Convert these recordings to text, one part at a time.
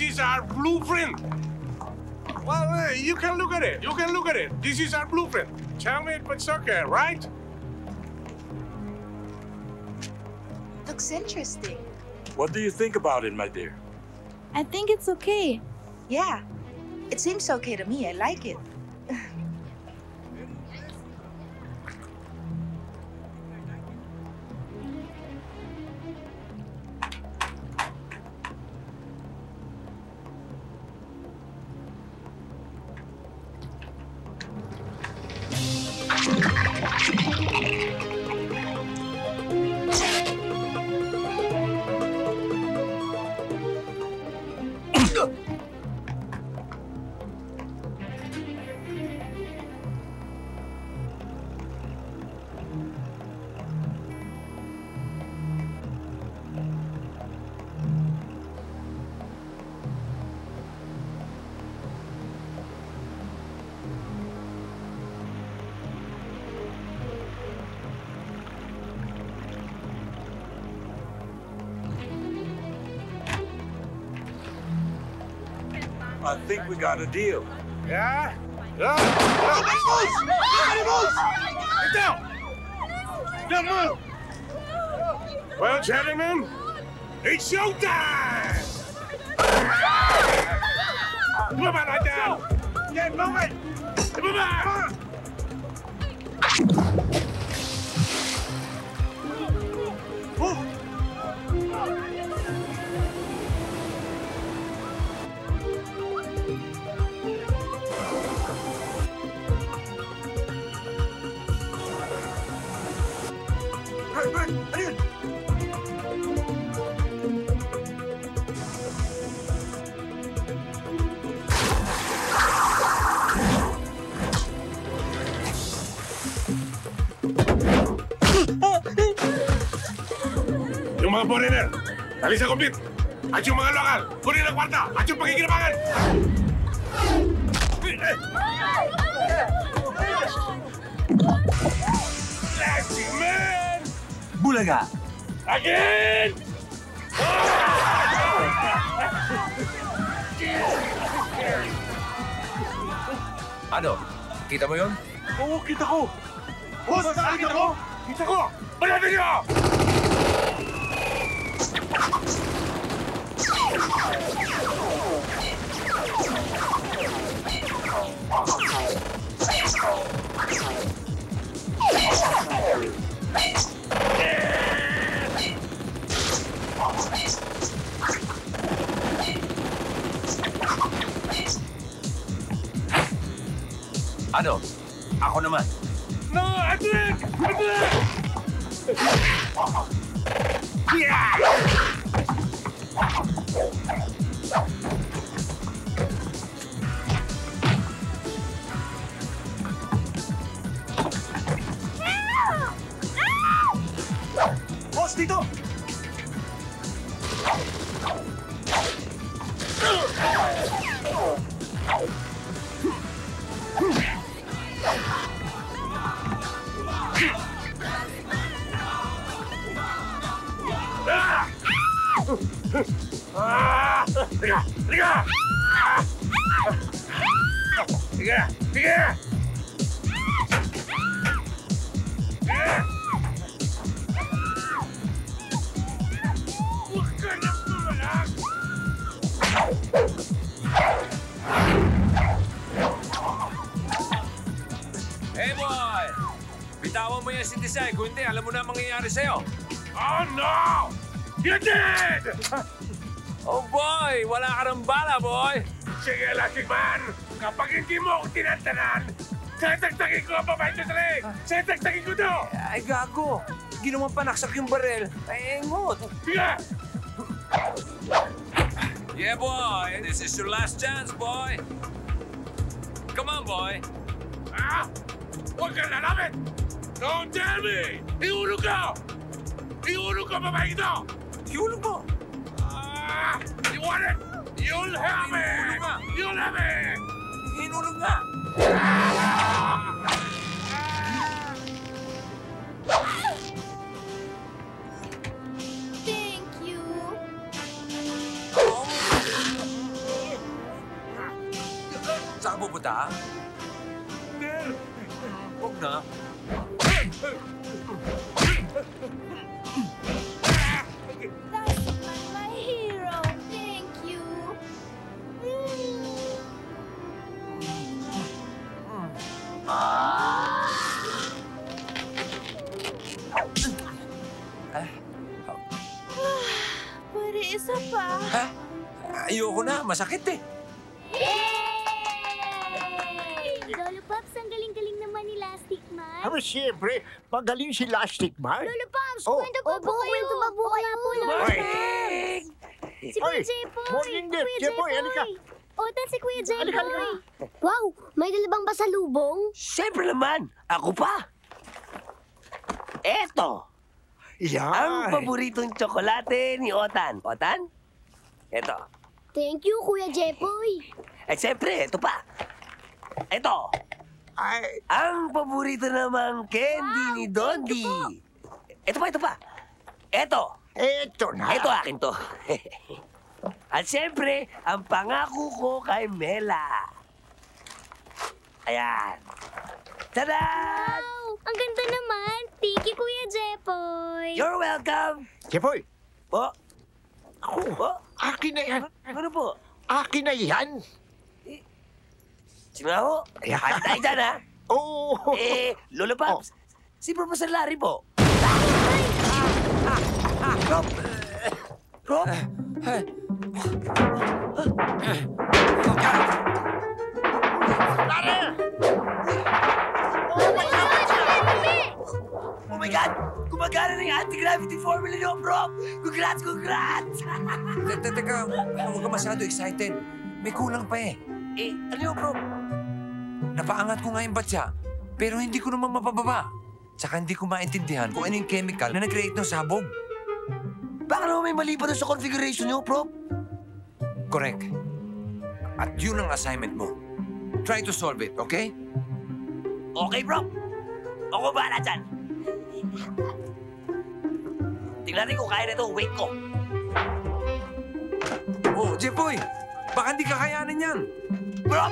mother. And this is our blueprint. Well, uh, you can look at it. You can look at it. This is our blueprint. Tell me it's okay, right? Looks interesting. What do you think about it, my dear? I think it's okay. Yeah, it seems okay to me. I like it. We got a deal. Yeah? Yeah? Animals! Animals! Get down! Don't move! Well, gentlemen, it's showtime! Move on, right down! Yeah, move it! Move on! Mga foreigner, dali sa kumpit. At yung mga lokal, kunin ang kwarta at yung pagkikinabangan. Classy man! Bulaga! Again! Ano? Kita mo yun? Oo, kita ko! Boss, nakakita ko! Kita ko! Balatan niyo! Ano? Ako naman. No, Adrian! Adrian! Boss, dito! Tinantanan, sasagtagin ko ang babae sa leg! Sasagtagin ko to! Ay, gago! Ginawang panaksak yung barel. Ay, engot! Sige! Yeah, boy! This is your last chance, boy! Come on, boy! Ah! Huwag kang lalapit! Don't tell me! Ihulog ka! Ihulog ka, babae ito! Ihulog mo! Ah! You want it? You'll have it! You'll have it! Hinulog nga! thank Ah. Magaling si Lastic Man. Lolo Pops, Oh. kwento pa po kayo. Kwento pa po kayo po, Lolo. Pops. Si Kuya Oy, Jepoy. morning, Jeff. Kuya Jepoy, halika. Otan si Kuya Halika, halika. Jepoy. Wow, may dalabang pasalubong? Siyempre naman, ako pa. Eto, Yan. ang paboritong tsokolate ni Otan. Otan? Eto. Thank you, Kuya Jepoy. At siyempre, ito pa. Eto, Ay, ang paborito namang candy ni Dondi. Ito pa, ito pa. Eto, eto na. eto akin to. At siyempre, ang pangako ko kay Mela. Ayan. Tada! Wow, ang ganda naman. Thank you, Kuya Jepoy. You're welcome. Jepoy, Po, ako, po, akin na yan. ano po? Akin na yan. Sino ako? Ayan. Kahit tayo dyan, ha? Oo. Eh, Lolo Paps, si Professor Larry po. Rob! Rob! Oh my God! Gumagana na yung anti-gravity formula niyo, bro! Congrats, congrats! Teka, teka. Huwag ka masyado excited. May kulang pa eh. eh, ano bro? Napaangat ko nga yung batya, pero hindi ko naman mapababa. Tsaka hindi ko maintindihan kung ano yung chemical na nag-create ng sabog. Baka naman may mali pa doon sa configuration niyo, bro. Correct. At yun ang assignment mo. Try to solve it, okay? Okay, bro. Ako bahala dyan. Tingnan natin kung kaya na ito. Wait ko. Oh, Jepoy! Baka hindi kakayanin yan. Bro,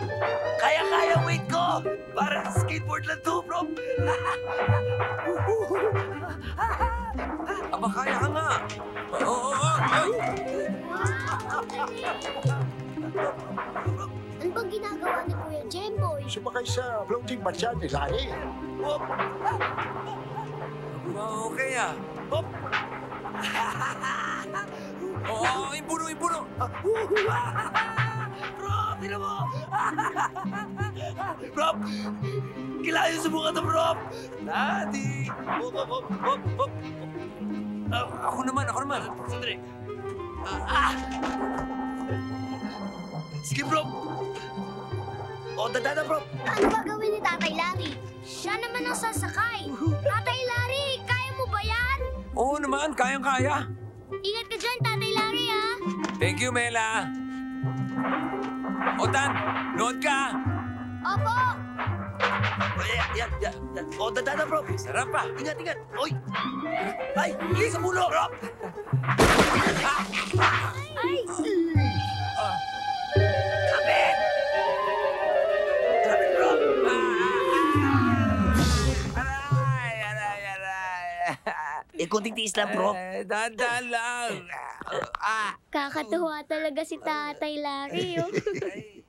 kaya-kaya wait ko. Para sa skateboard lang to, bro. Aba, kaya ka nga. Oo, oo, oo. Ay! Ano bang ginagawa ni Kuya Jepoy? Sumakay sa floating batya ni Larry. Hop, Oh, okay ah. hop. Oo, oh, impuno, impuno. bro, tira mo. bro, kailangan yung subukan to, bro. Daddy. Hop, hop, hop, hop, hop. Ah, Ako naman, ako naman. Sandali. Ah, ah. Sige, bro. O, dada na, bro. Ano ba gawin ni Tatay Larry? Siya naman ang sasakay. Tatay Larry, kaya mo ba yan? Oo naman, kayang-kaya. Ingat ka dyan, Tatay Larry, ha? Thank you, Mela. Otan, nood ka. Opo! Yan, yan, yan. O, dada na, bro. Sarap pa. Ingat, ingat. Oy! Ay, hindi sa ulo, bro. Ay! Kapit! Kapit, Eh, kunting tiis lang, bro. Eh, dahan-dahan lang. Ah, Kakatuwa talaga si Tatay Larry, oh.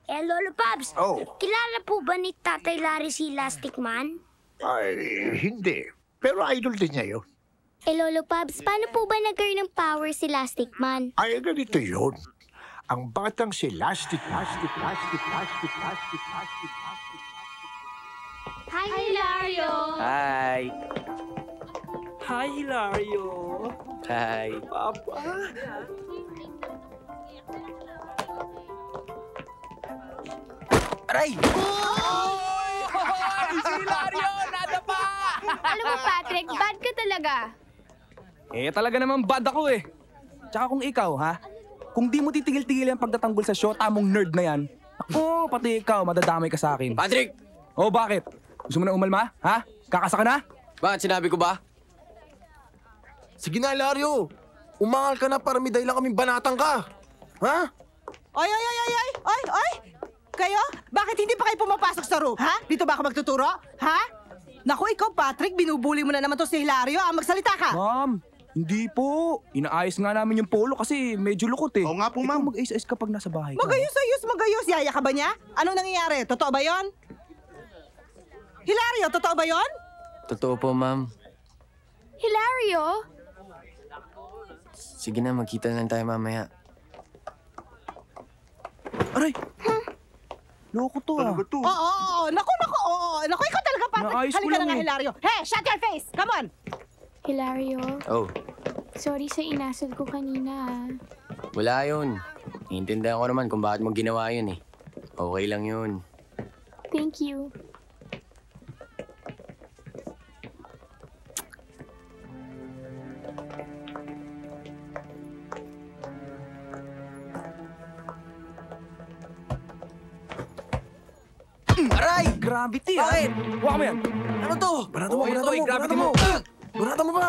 eh, Lolo Pops, Oh, kilala po ba ni Tatay Larry si Lastic Man? ay, hindi. Pero idol din niya yun. Eh, Lolo Pops, paano po ba nagkaroon ng power si Lastic Man? Ay, ganito yun. Ang batang si Lastic, Lastic, Lastic, Lastic, Lastic, Lastic, Lastic. Hi, Hilario! Hi. Hi, Hilario. Hi. Papa. Aray! Alam mo, Patrick, bad ka talaga. Eh, talaga naman bad ako eh. Tsaka kung ikaw, ha? Kung di mo titigil-tigil ang pagtatanggol sa shota mong nerd na yan, ako, pati ikaw, madadamay ka sa akin. Patrick! Oh, bakit? Gusto mo na umalma? Ha? Kakasa ka na? Bakit sinabi ko ba? Sige na, Lario. Umangal ka na para may dahilan kaming banatang ka. Ha? Ay, ay, ay, ay, ay, ay, ay! Kayo? Bakit hindi pa kayo pumapasok sa room? Ha? Dito ba ako magtuturo? Ha? Naku, ikaw, Patrick, binubuli mo na naman to si Hilario. Ah, magsalita ka! Ma'am, hindi po. Inaayos nga namin yung polo kasi medyo lukot eh. Oo nga po, Ikaw ma'am. mag-ayos-ayos kapag nasa bahay ka. Magayos-ayos, magayos. Yaya ka ba niya? Anong nangyayari? Totoo ba yon? Hilario, totoo ba yon? Totoo po, ma'am. Hilario? Sige na, magkita na lang tayo mamaya. Aray! Loko to ah. Talaga to. Oo, oo, oo. Naku, naku, oo. Naku, ikaw talaga, Patrick. Naayos ko Halika na lang nga, eh. Hilario. Hey, shut your face! Come on! Hilario, Oh, sorry sa inasal ko kanina ah. wala yun. Naiintindihan ko naman kung bakit mo ginawa yun eh. Okay lang yun. Thank you. Gravity ah. Bakit? Huwag mo yan. Ano to? Banata mo, banata okay, mo, gravity banata mo. Bunata mo ba?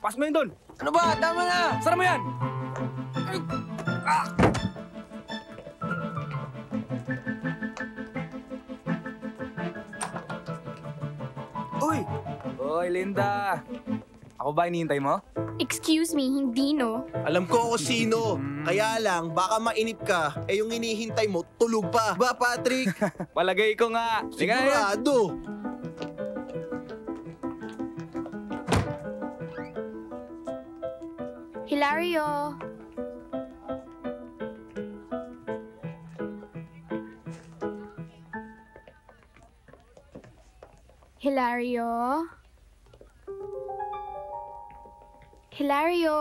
Pas mo yun doon. Ano ba? Tama na! Sara mo yan. Uy! Uy, Linda. Ako ba hinihintay mo? Excuse me, hindi no. Alam ko kung sino. Kaya lang, baka mainip ka. Eh yung hinihintay mo, tulog pa. Ba, Patrick? Palagay ko nga. Sige na yan. Sigurado. Hilario. Hilario. Hilario.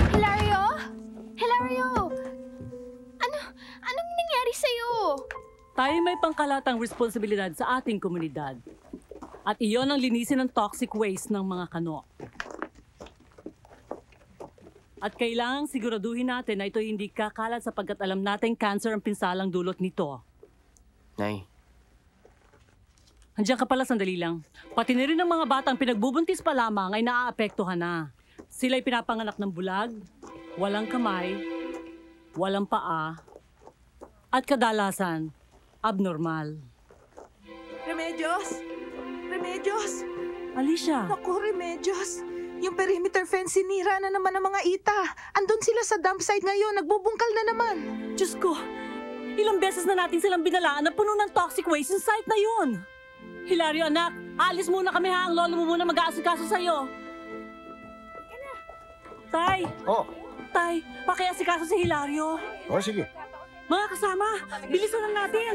Hilario? Hilario! Ano, anong nangyari sa'yo? Tayo may pangkalatang responsibilidad sa ating komunidad. At iyon ang linisin ng toxic waste ng mga kano. At kailangang siguraduhin natin na ito hindi kakalat sapagkat alam natin cancer ang pinsalang dulot nito. Nay, Andiyan ka pala sandali lang. Pati na rin ang mga batang pinagbubuntis pa lamang ay naaapektuhan na. Sila'y pinapanganak ng bulag, walang kamay, walang paa, at kadalasan, abnormal. Remedios! Remedios! Alicia! Naku, Remedios! Yung perimeter fence sinira na naman ng mga ita. Andun sila sa dump site ngayon, nagbubungkal na naman. Diyos ko! Ilang beses na natin silang binalaan na puno ng toxic waste yung site na yun. Hilario, anak! Alis muna kami ha! Ang lolo mo muna mag-aasikaso sa'yo. Tay! Oh, Tay, pakiasikaso si Hilario. oh sige. Mga kasama, bilisan na natin.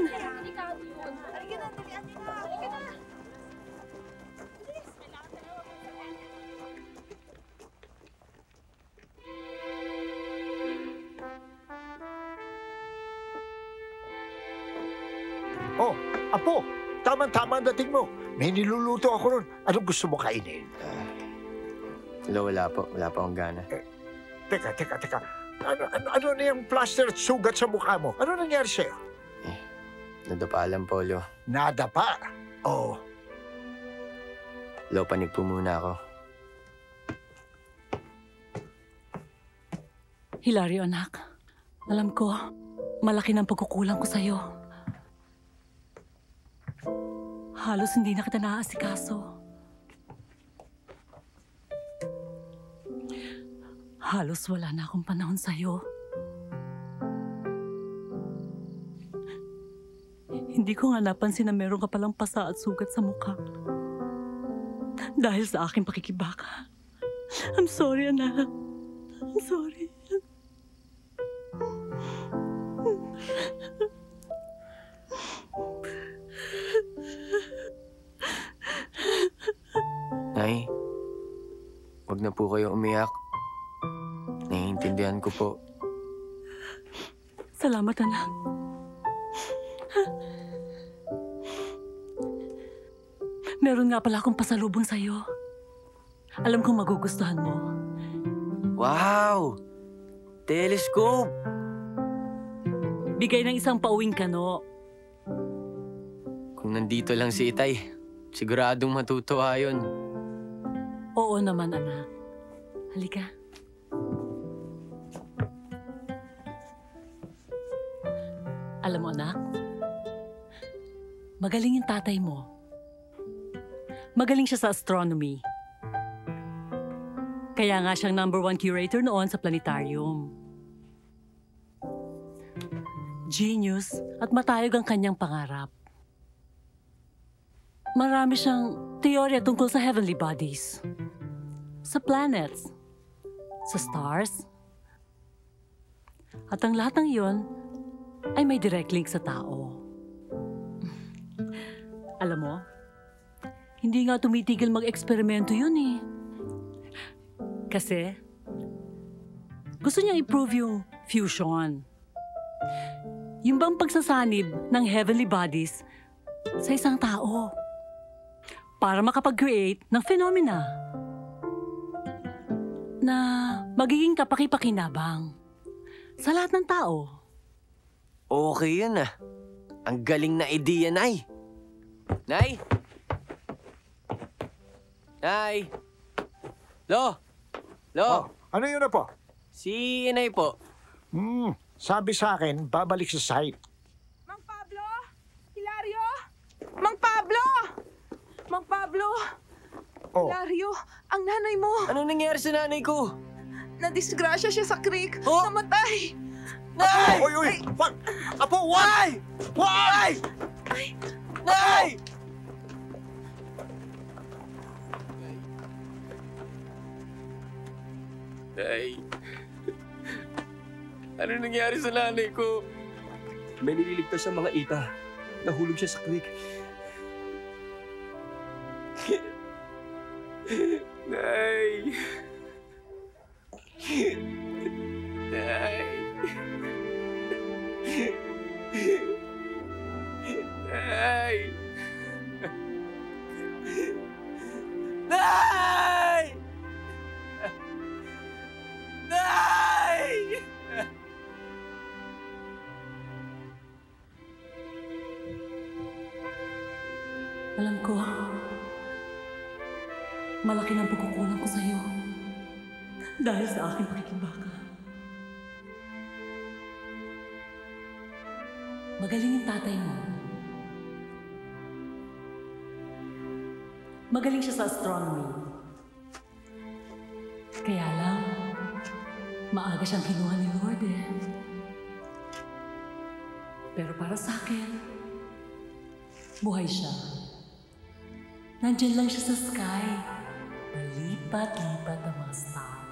Oh, apo, tama-tama ang dating mo. May niluluto ako ron. Anong gusto mo kainin? wala, wala po. Wala pa akong gana. Teka, teka, teka. Ano, ano, ano na yung plaster at sugat sa mukha mo? Ano nangyari sa'yo? Nadapa lang, Polo. Nadapa. Oh, Low panig po muna ako. Hilario, anak. Alam ko, malaki ng pagkukulang ko sa'yo. Halos hindi na kita naaasikaso. Halos wala na akong panahon sa'yo. Hindi ko nga napansin na meron ka palang pasa at sugat sa mukha. Dahil sa aking pakikibaka. I'm sorry, anak. Nga pala akong pasalubong sa'yo. Alam kong magugustuhan mo. Wow! Telescope! Bigay ng isang pauwing kano. Kung Kung nandito lang si Itay, siguradong matutuwa yun. Oo naman, anak. Halika. Alam mo, anak, magaling yung tatay mo. Magaling siya sa astronomy. Kaya nga siyang number one curator noon sa planetarium. Genius at matayog ang kanyang pangarap. Marami siyang teorya tungkol sa heavenly bodies, sa planets, sa stars. At ang lahat ng iyon ay may direct link sa tao. Alam mo, hindi nga tumitigil mag-eksperimento yun eh. Kasi, gusto niyang improve yung fusion. Yung bang pagsasanib ng heavenly bodies sa isang tao para makapag-create ng phenomena na magiging kapaki-pakinabang sa lahat ng tao. Okay yun ah. Ang galing na ideya, Nay. Nay! Nay! Lo! Lo! ano yun na po? Si Inay po. Hmm, sabi sa akin, babalik sa site. Hilario! Mang Pablo! Mang Pablo! Oh. Hilario, ang nanay mo! Ano nangyari sa nanay ko? Nadisgrasya siya sa creek. Namatay! Nay! Oy, oy! Wag! Apo, wag! Wag! Nay! Nay. Ano nangyari sa nanay ko? May nililigtas sa mga ita. Nahulog siya sa creek. Nay. Nay. Nay! Nay! Dahil sa aking pakikibaka. Magaling yung tatay mo. Magaling siya sa astronomy. Kaya lang, maaga siyang kinuha ni Lord eh. Pero para sa akin, buhay siya. Nandyan lang siya sa sky. Palipat-lipat ang mga stars.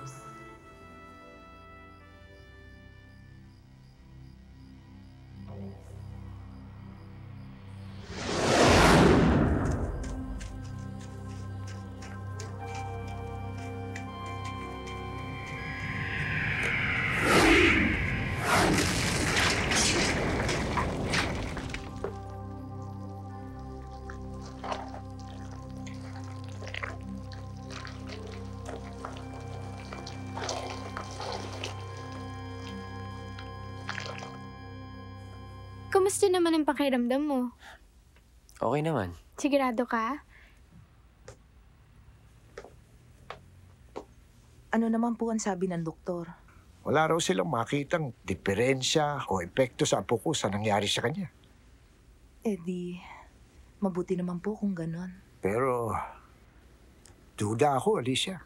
Ang pakiramdam mo? Okay naman. Sigurado ka? Ano naman po ang sabi ng doktor? Wala raw silang makitang diferensya o epekto sa apo ko sa nangyari sa kanya. Eh di, mabuti naman po kung ganon. Pero, duda ako, Alicia.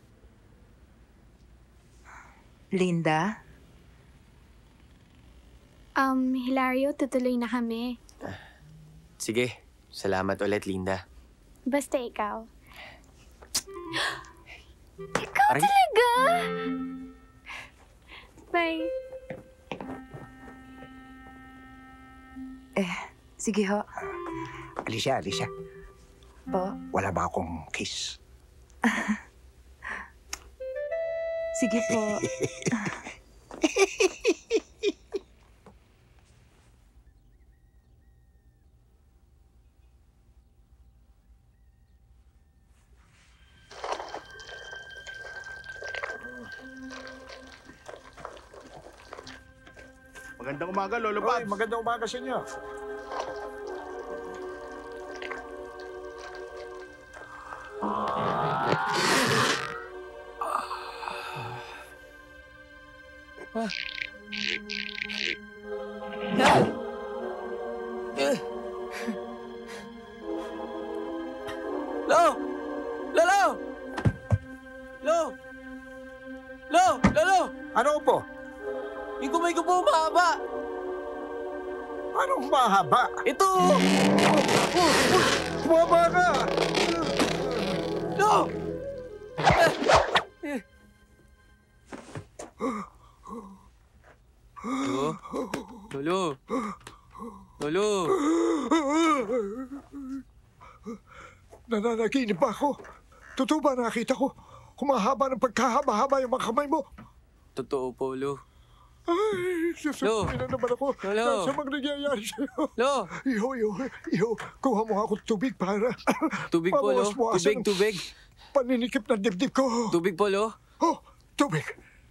Linda? Um, Hilario, tutuloy na kami. Sige, salamat ulit, Linda. Basta ikaw. ikaw Aray. talaga! Bye. Eh, sige ho. Alicia, Alicia, Po. wala ba akong kiss? Sige po. Magandang umaga, Lolo Pops. Oy, magandang umaga sa inyo. Ah. Ah. Anong mahaba? Ito! Bumaba ka! Lo! Lolo? Lolo? Lolo? Nananaginip ako? Totoo ba nakita ko? Humahaba ng pagkahaba-haba yung mga kamay mo. Totoo po, Lo. Ay, susunod na naman ako. Lolo. Sa mga nangyayari sa'yo. Lo! Iho, iho, iho. Kuha mo ako tubig para... Tubig po, Lo. Tubig, tubig. Paninikip ng dibdib ko. Tubig po, Lo. Oh, tubig.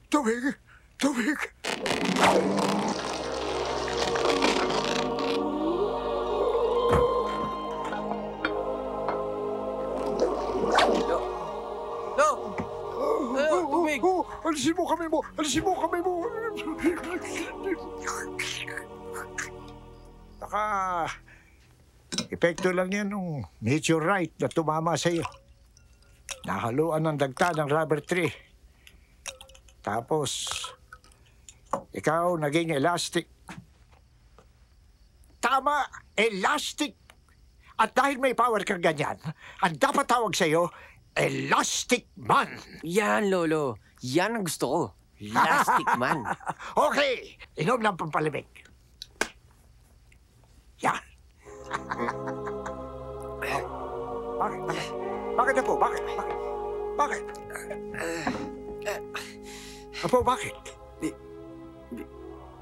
Tubig. Tubig. Lo! Alisin mo kami mo. Alisin mo kami mo. Baka... Epekto lang yan ng meteorite na tumama sa iyo. Nahaluan ng dagta ng rubber tree. Tapos, ikaw naging elastic. Tama, elastic. At dahil may power kang ganyan, ang dapat tawag sa iyo, Elastic Man. Yan, Lolo. Yan ang gusto ko. Elastic Man. okay, inom ng pampalimig. Yan. Bakit? Bakit? Bakit na po? Bakit? Bakit? Bakit? Apo, bakit?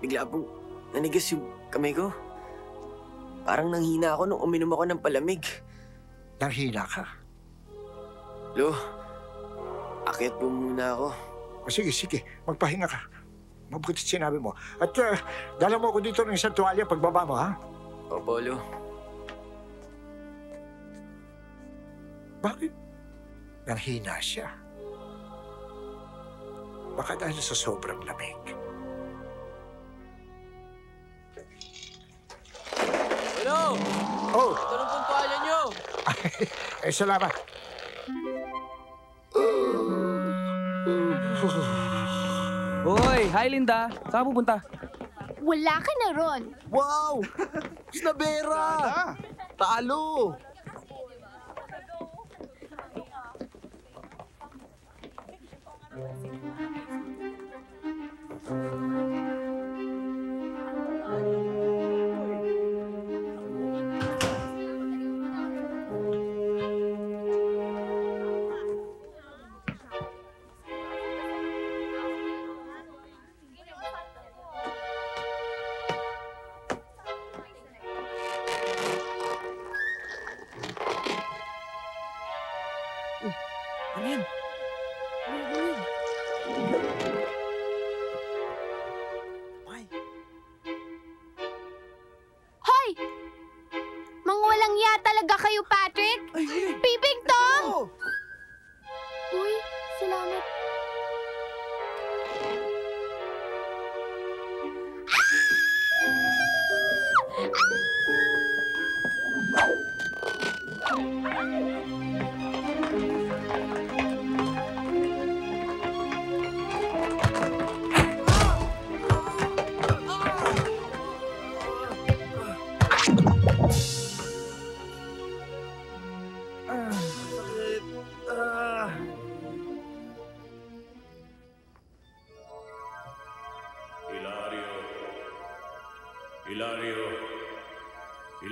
Bigla po, nanigas yung kamay ko. Parang nanghina ako nung uminom ako ng palamig. Nanghina ka? Lo, akit po muna ako. O sige, sige. Magpahinga ka. Mabuti sinabi mo. At uh, dala mo ako dito ng isang tuwalya pagbaba mo, ha? Opo, Lo. Bakit? Nanghina siya. Baka dahil sa sobrang lamig. Lo! Oh! Ito na pong tuwalya nyo! Eh, salamat. Hoy, hi Linda. Saan ka pupunta? Wala ka na ron. Wow! Snabera! Talo! Ano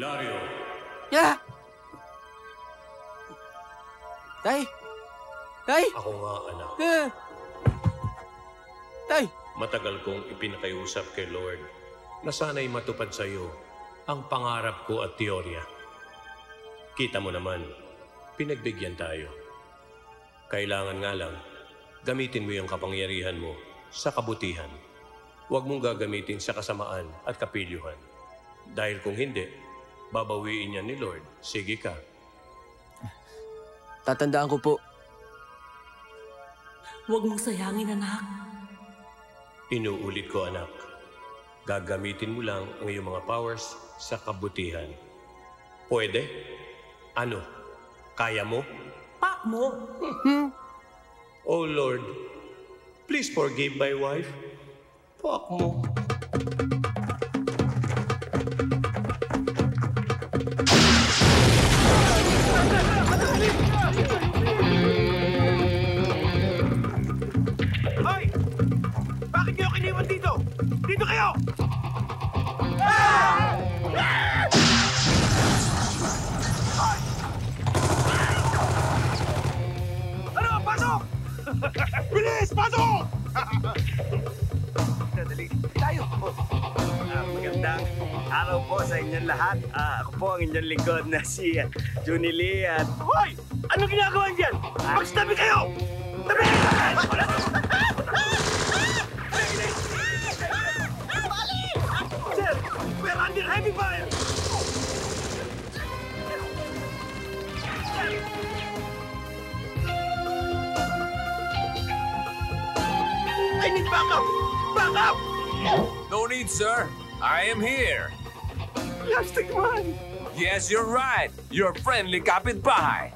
Hilario. Ya! Tay! Tay! Ako nga, anak. Eh! Tay! Matagal kong ipinakiusap kay Lord na sana'y matupad sa iyo ang pangarap ko at teorya. Kita mo naman, pinagbigyan tayo. Kailangan nga lang, gamitin mo yung kapangyarihan mo sa kabutihan. Huwag mong gagamitin sa kasamaan at kapilyuhan. Dahil kung hindi, babawiin niya ni Lord. Sige ka. Tatandaan ko po. Huwag mong sayangin, anak. Inuulit ko anak, gagamitin mo lang ang iyong mga powers sa kabutihan. Pwede? Ano? Kaya mo? Pak mo! Oh Lord, please forgive my wife. Fuck mo. Dito kayo! Hoy! Ano? Pasok! Bilis! Pasok! Dali, tayo. Ah, magandang araw po sa inyong lahat. Ah, ako po ang inyong lingkod na si ah, Junie Lee at... Hoy! Anong ginagawa niyan? Magstabi kayo! Tabi! Sir, heavy fire! I need backup! Backup! No need, sir. I am here. Plastic man! Yes, you're right. Your friendly kapitbahay.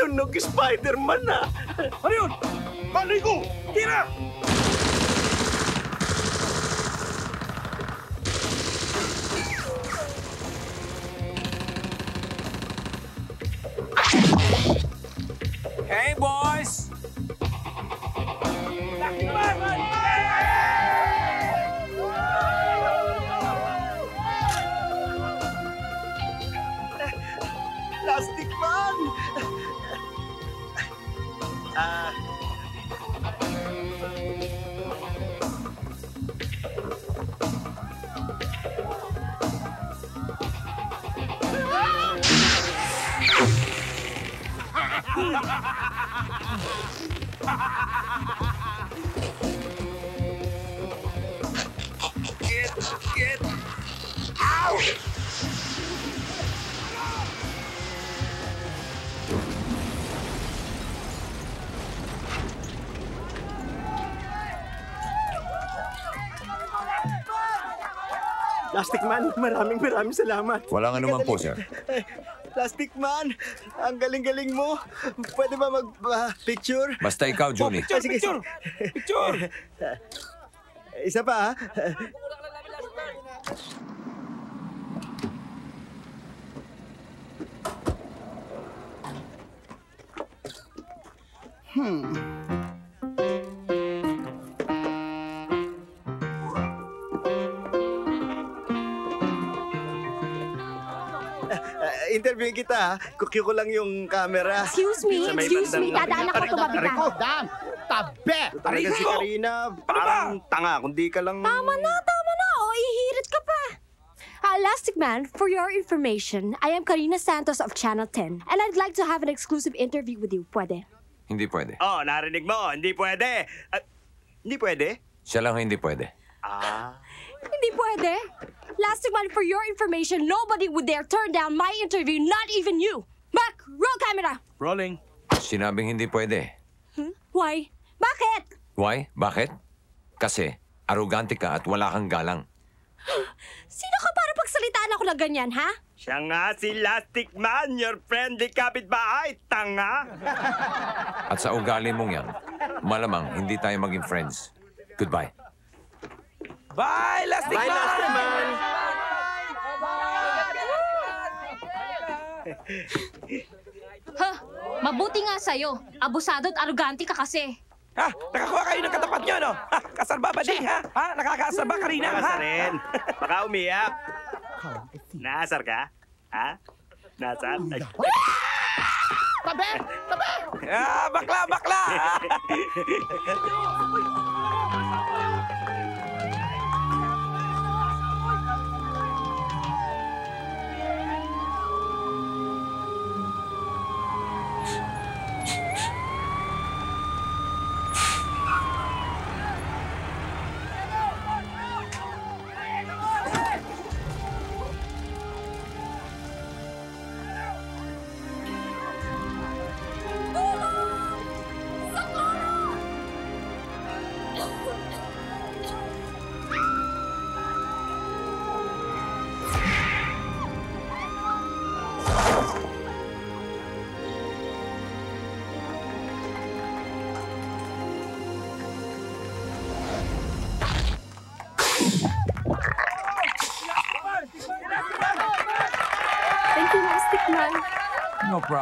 Tunog Spider-Man na! Ano yun? Malay ko! Tira! Maraming maraming salamat. Walang anuman po, sir. Plastic Man, ang galing-galing mo. Pwede ba mag-picture? Basta ikaw, Junie. Ah, sige, sige. Picture! Isa pa, ha? Uh, interviewin kita, ha? Kukyo ko lang yung camera. Excuse me, Sa may excuse me. bandang- Dadaan ako tumabi ka. Dam! Tabi! Talaga si Karina, parang tanga, kundi ka lang... Tama na, tama na. O, ihirit ka pa. Uh, Elastic Man, for your information, I am Karina Santos of Channel 10, and I'd like to have an exclusive interview with you. Pwede? Hindi pwede. Oh, narinig mo, hindi pwede. At, hindi pwede? Siya lang hindi pwede. Ah. Hindi pwede. Elastic Man, for your information, nobody would dare turn down my interview, not even you. Back, roll camera. Rolling. Sinabing hindi pwede. Why? Bakit? Why? Bakit? Kasi arugante ka at wala kang galang. Sino ka para pagsalitaan ako na ganyan, ha? Siya nga si Lastic Man, your friendly kapitbahay, tanga! At sa ugali mong yan, malamang hindi tayo maging friends. Goodbye. Bye, Lastic Bye, Man! Lastic Man! Ha? Mabuti nga sa'yo. Abusado at arugante ka kasi. Ha? Nakakuha kayo ng katapat nyo, no? Ha? Kasal ba din, ha? Ha? Nakakaasar ba, Karina, ha? Nakasa rin. Baka umiyak. Naasar ka? Ha? Nasar? Ay. Tabi! Tabi! Ah, bakla, bakla!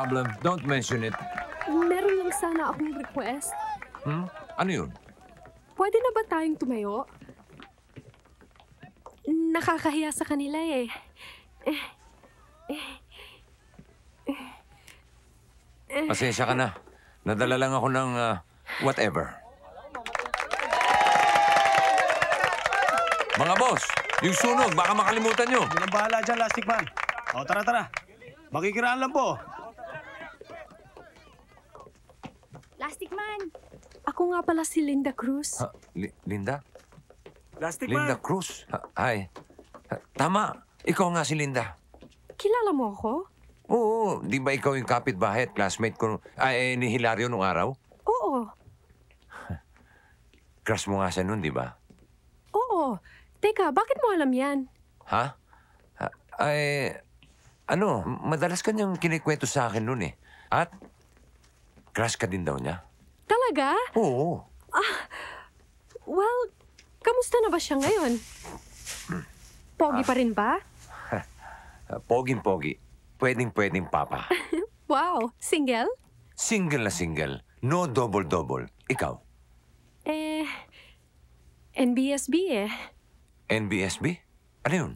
problem. Don't mention it. meron lang sana akong request. Hmm? Ano yun? Pwede na ba tayong tumayo? Nakakahiya sa kanila eh. Eh, eh, eh. Pasensya ka na. Nadala lang ako ng ah, whatever. Mga boss, yung sunog, baka makalimutan nyo. Hindi nang bahala dyan, Lastic Man. O, tara, tara. Makikiraan lang po. Plastic Man! Ako nga pala si Linda Cruz. Ha, Li- Linda? Plastic Linda Cruz? Ha, hi. Ha, tama. Ikaw nga si Linda. Kilala mo ako? Oo, di ba ikaw yung kapitbahay at classmate ko ay, eh, ni Hilario nung araw? Oo. Crush mo nga siya nun, di ba? Oo. Teka, bakit mo alam yan? Ha? ha? Ay, ano, madalas kanyang kinikwento sa akin nun eh. At, crush ka din daw niya? Talaga? Oo. Well, kamusta na ba siya ngayon? Pogi pa rin ba? Ah, Poging-pogi. Pwedeng-pwedeng papa. Wow, single? Single na single. No double-double. Ikaw, Eh, NBSB eh. NBSB? Ano yun?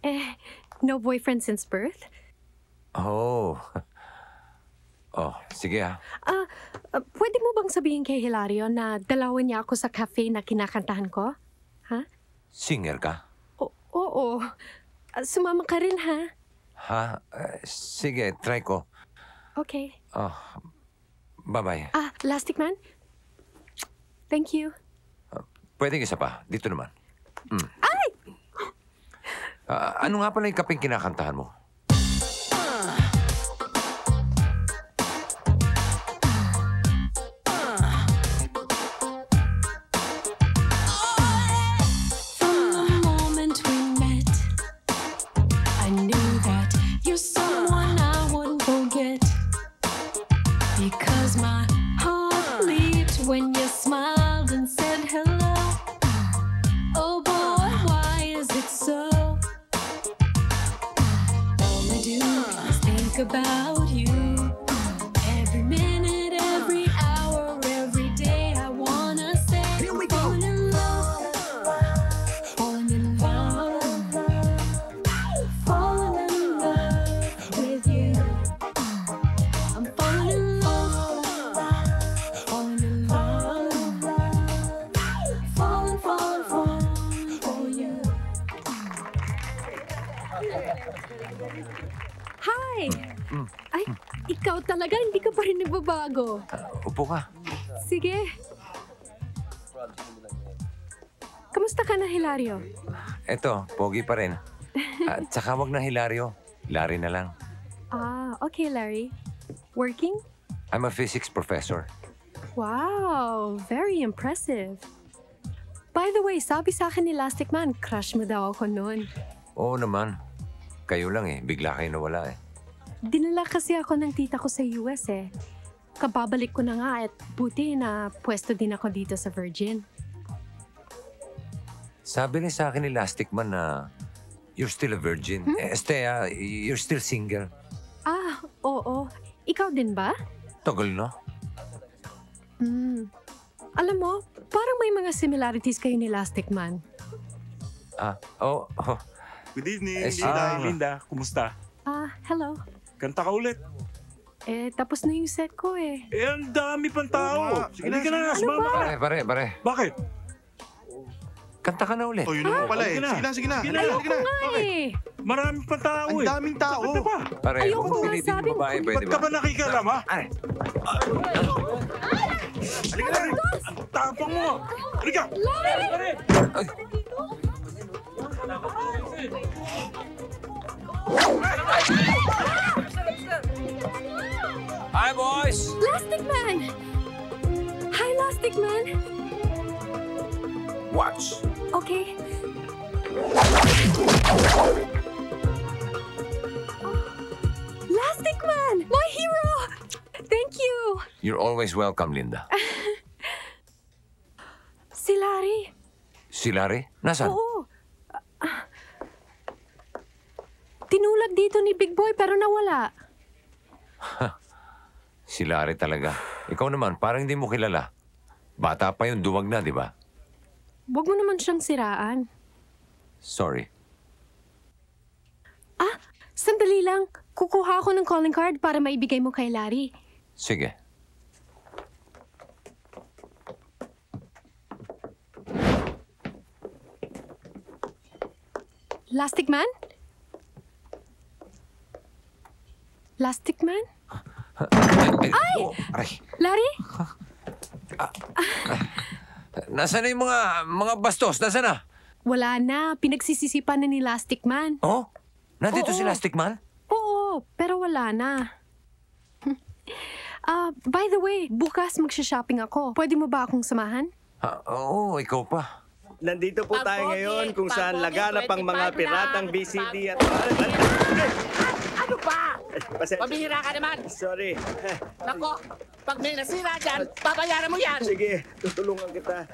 Eh, no boyfriend since birth? Oh. Oh, sige ah. Ah, ah, pwede mo bang sabihin kay Hilario na dalawin niya ako sa cafe na kinakantahan ko? Ha? Singer ka? O- oo. Ah, sumama ka rin, ha? Ha? Eh, sige, try ko. Okay. Oh, bye-bye. Ah, Lastic Man? Thank you. Pwede isa pa. Dito naman. Mm. Ay! ano nga pala yung kaping kinakantahan mo? Eto, pogi pa rin. At saka wag na Hilario. Larry na lang. Ah, okay, Larry. Working? I'm a physics professor. Wow, very impressive. By the way, sabi sa akin ni Elastic Man, crush mo daw ako noon. Oo naman. Kayo lang eh. Bigla kayo nawala eh. Dinala kasi ako ng tita ko sa US eh. Kababalik ko na nga at buti na pwesto din ako dito sa Virgin. Sabi rin sa akin ni Elastic Man na you're still a virgin. Eh, este, ah, you're still single. Ah, oo. Ikaw din ba? Tagal na. Hmm. Alam mo, parang may mga similarities kayo ni Elastic Man. Ah, oh, oh. Good evening, Eh, Linda. Ah. Linda, kumusta? Ah, hello. Kanta ka ulit. Eh, tapos na yung set ko eh. Eh, ang dami pang tao. Sige na, Sige na. Ano sumama ka na. Pare, pare, pare. Bakit? Kanta ka na ulit. Oh, yun naman pala eh. Sige na, sige na. Sige na, sige na. Nga eh. Marami pang tao Ang eh. daming tao. Bakit pa? Pare, Ayoko kung sabi yung babae, pwede Ba't ba? ka ba nakikialam, ha? Ay, Halika na rin. Ang tapang mo. Halika. ay. Hi, boys! Elastic Man! Hi, Elastic Man! Watch. Okay. Elastic Man! My hero! Thank you! You're always welcome, Linda. Si Larry. Si Larry? Nasaan? Oo. Tinulag dito ni Big Boy pero nawala. Si Larry talaga. Ikaw naman, parang hindi mo kilala. Bata pa yun, duwag na, di ba? Huwag mo naman siyang siraan. Sorry. Ah, sandali lang. Kukuha ako ng calling card para maibigay mo kay Larry. Sige. Lastic Man? Lastic Man? Ay! Aray. Larry? Nasaan na yung mga, mga bastos? Nasaan na? Wala na. Pinagsisisipan na ni Lastic Man. Oh? Nandito Oo. si Lastic Man? Oo, pero wala na. Ah, by the way, bukas magsha-shopping ako. Pwede mo ba akong samahan? Ah, Oo, ikaw pa. Nandito po tayo ngayon kung saan laganap ang mga piratang BCD at... Ano ba? Pasensya. Pabihira ka naman. Sorry. Nako, pag may nasira dyan, babayaran mo yan. Sige, tutulungan kita.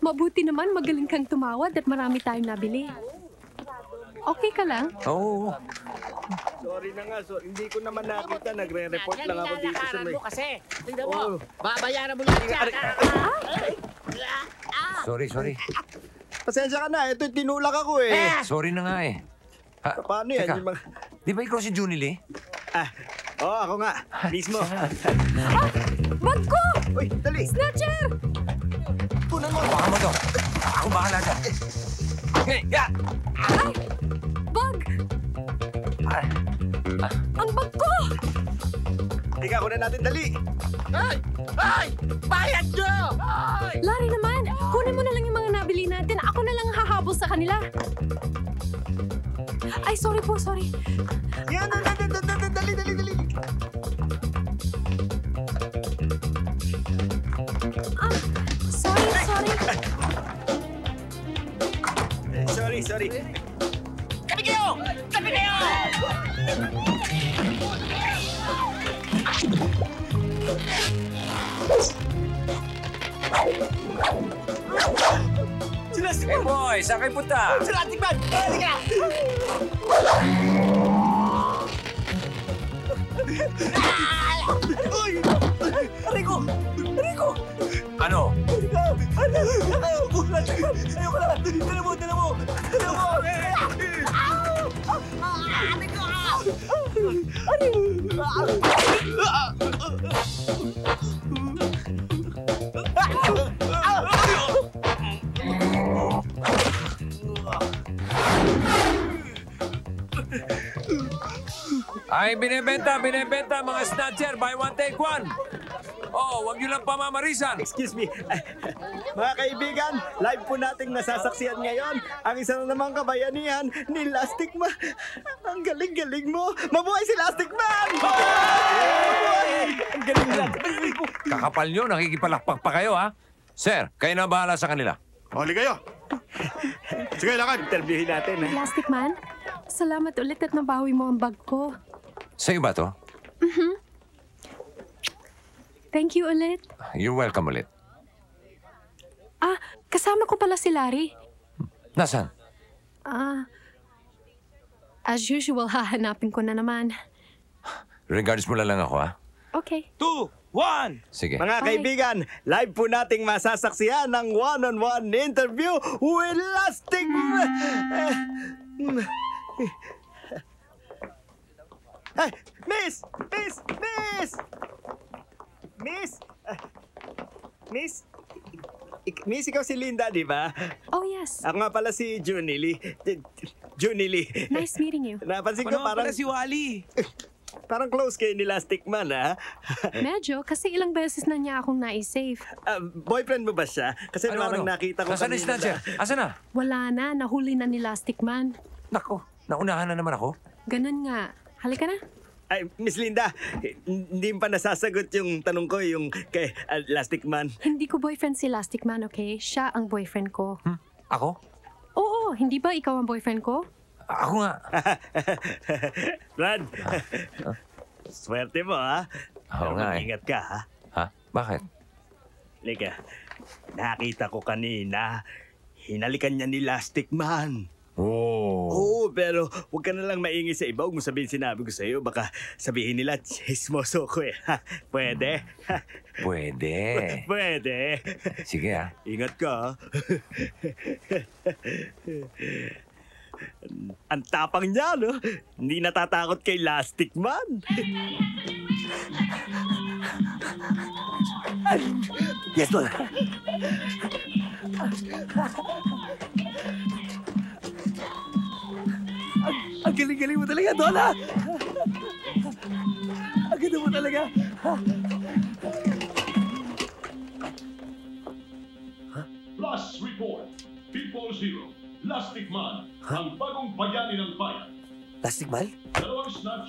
Mabuti naman magaling kang tumawad at marami tayong nabili. Okay ka lang? Oo. Sorry na nga, so, hindi ko naman nakita. Nagre-report lang ako dito sa may... mo kasi. Tingnan mo, Oh. babayaran mo lahat yan. Sorry, sorry. Pasensya ka na, ito tinulak ako eh. Sorry na nga eh. Ha, Paano yan? teka, Yung mga... Di ba ikaw si Junie Lee? Ah, oo, ako nga. Mismo. Bag ko! Uy, dali! Snatcher! Kunan mo! Baka mo to. Ako bahala dyan. Hey, ya! Ay! Bag! Ang bag ko! Ika, kunan natin, dali! Ay! Ay! Bayad nyo! Ay! Larry naman, kunin mo na lang yung mga nabili natin. Ako na lang ang hahabol sa kanila. Ay, sorry po, sorry. Yan, dali, dali, dali, dali, dali, dali. Ah, sorry, sorry. Sorry, sorry. Tabi kayo! Tabi kayo! Sila si Hey boy, saan kayo punta? Sila Tigman! Halika! Uy! Rico! Rico! Ano? Ano? Ayoko na! Ayoko na! Dala mo! Dala mo! Dala mo! Ay, binibenta, binibenta, mga snatcher. Buy one, take one. Oh, wag niyo lang pamamarisan. Excuse me. Mga kaibigan, live po nating nasasaksihan ngayon ang isa na namang kabayanihan ni Lastic Man. Ang galing-galing mo. Mabuhay si Lastic Man! Ang galing lang. Kakapal nyo, nakikipalakpak pa kayo, ha? Sir, kayo na bahala sa kanila. Huli kayo. Sige, lakad. Interviewin natin, ha? Plastic Man, salamat ulit at nabawi mo ang bag ko. Sa'yo ba to? Mhm. Thank you ulit. You're welcome ulit. Ah, kasama ko pala si Larry. Nasaan? Ah, as usual, hahanapin ko na naman. Regards mo lang ako, ha? Okay. Two, one! Sige. Mga kaibigan, live po nating masasaksihan ng one-on-one interview with Lastic Man. Ay, miss! Miss! Miss! Miss! Ah, Miss? Ik- Miss, ikaw si Linda, di ba? Oh, yes. Ako nga pala si Junie Lee. J- J- Junie Lee. Nice meeting you. Napansin ko parang... pala si Wally. Parang close kayo ni Lastic Man, ha? Medyo, kasi ilang beses na niya akong nai-save. Ah, boyfriend mo ba siya? Kasi Ano, parang ano? nakita ko yung kanina snatcher? na- Asan na? Wala na, nahuli na ni Lastic Man. Nako, naunahan na naman ako. Ganun nga. Halika na. Ay, Miss Linda, hindi pa nasasagot yung tanong ko, yung kay ah, Lastic Man. Hindi ko boyfriend si Lastic Man, okay? Siya ang boyfriend ko. Ako? Oo, hindi ba ikaw ang boyfriend ko? Ako nga. Brad, swerte mo, ha? Oo nga eh. Ingat ka, ha? Ha? Bakit? Lika, nakita ko kanina, hinalikan niya ni Lastic Man. Oh. Oo, pero huwag ka na lang maingay sa iba. Huwag mo sabihin sinabi ko sa'yo. Baka sabihin nila, chismoso ko eh. Ha, Pwede? Ha, Pwede. Pwede. Sige ah. Ingat ka. ah. Ang tapang niya, no? Hindi natatakot kay Lastic Man. Yes, Don. Ang, galing-galing mo talaga, Don, ha? Ang ganda mo talaga. Flash Report. People Zero. Lastic Man. Ang bagong bayani ng bayan. Plastic Man?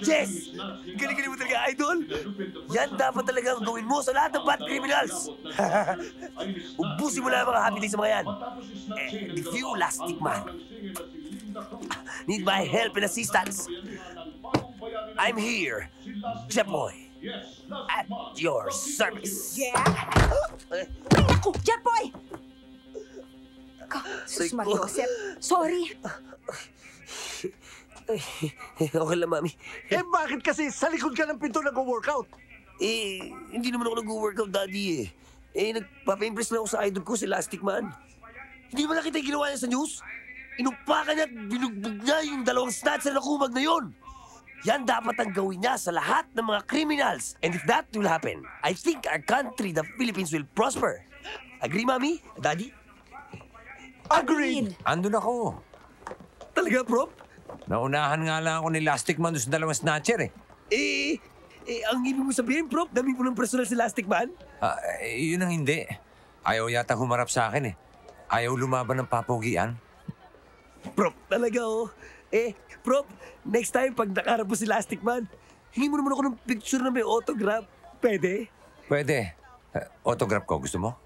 Yes! Galing-galing mo talaga, Idol! Yan dapat talaga ang gawin mo sa lahat ng bad criminals! Ubusin mo lang ang mga happiness sa mga yan! And if you, Plastic Man, need my help and assistance, I'm here, Jepoy, at your service. Yeah? Ay, naku! Jepoy! Sus. Mariosep. Sorry. okay lang, Mami. Eh bakit kasi sa likod ka ng pinto nag-workout? Eh, hindi naman ako nag-workout, Daddy eh. Eh, nagpapa-impress lang ako sa idol ko, si Elastic Man. Hindi mo nakita yung ginawa niya sa news? Inumpakan niya at binugbog niya yung dalawang snatcher na kumag na yon. Yan dapat ang gawin niya sa lahat ng mga criminals. And if that will happen, I think our country, the Philippines, will prosper. Agree, Mami? Daddy? Agreed! Andun ako. Talaga, bro? Naunahan nga lang ako ni Elastic Man doon sa dalawang snatcher eh. Eh, eh, ang ibig mo sabihin, bro, dami mo ng personal si Elastic Man? Ah, eh, yun ang hindi. Ayaw yata humarap sa akin eh. Ayaw lumaban ng papogian. Prop, talaga oh. Eh, Prop, next time pag nakaharap mo si Elastic Man, hingi mo naman ako ng picture na may autograph. Pwede? Pwede. Eh, autograph ko, gusto mo?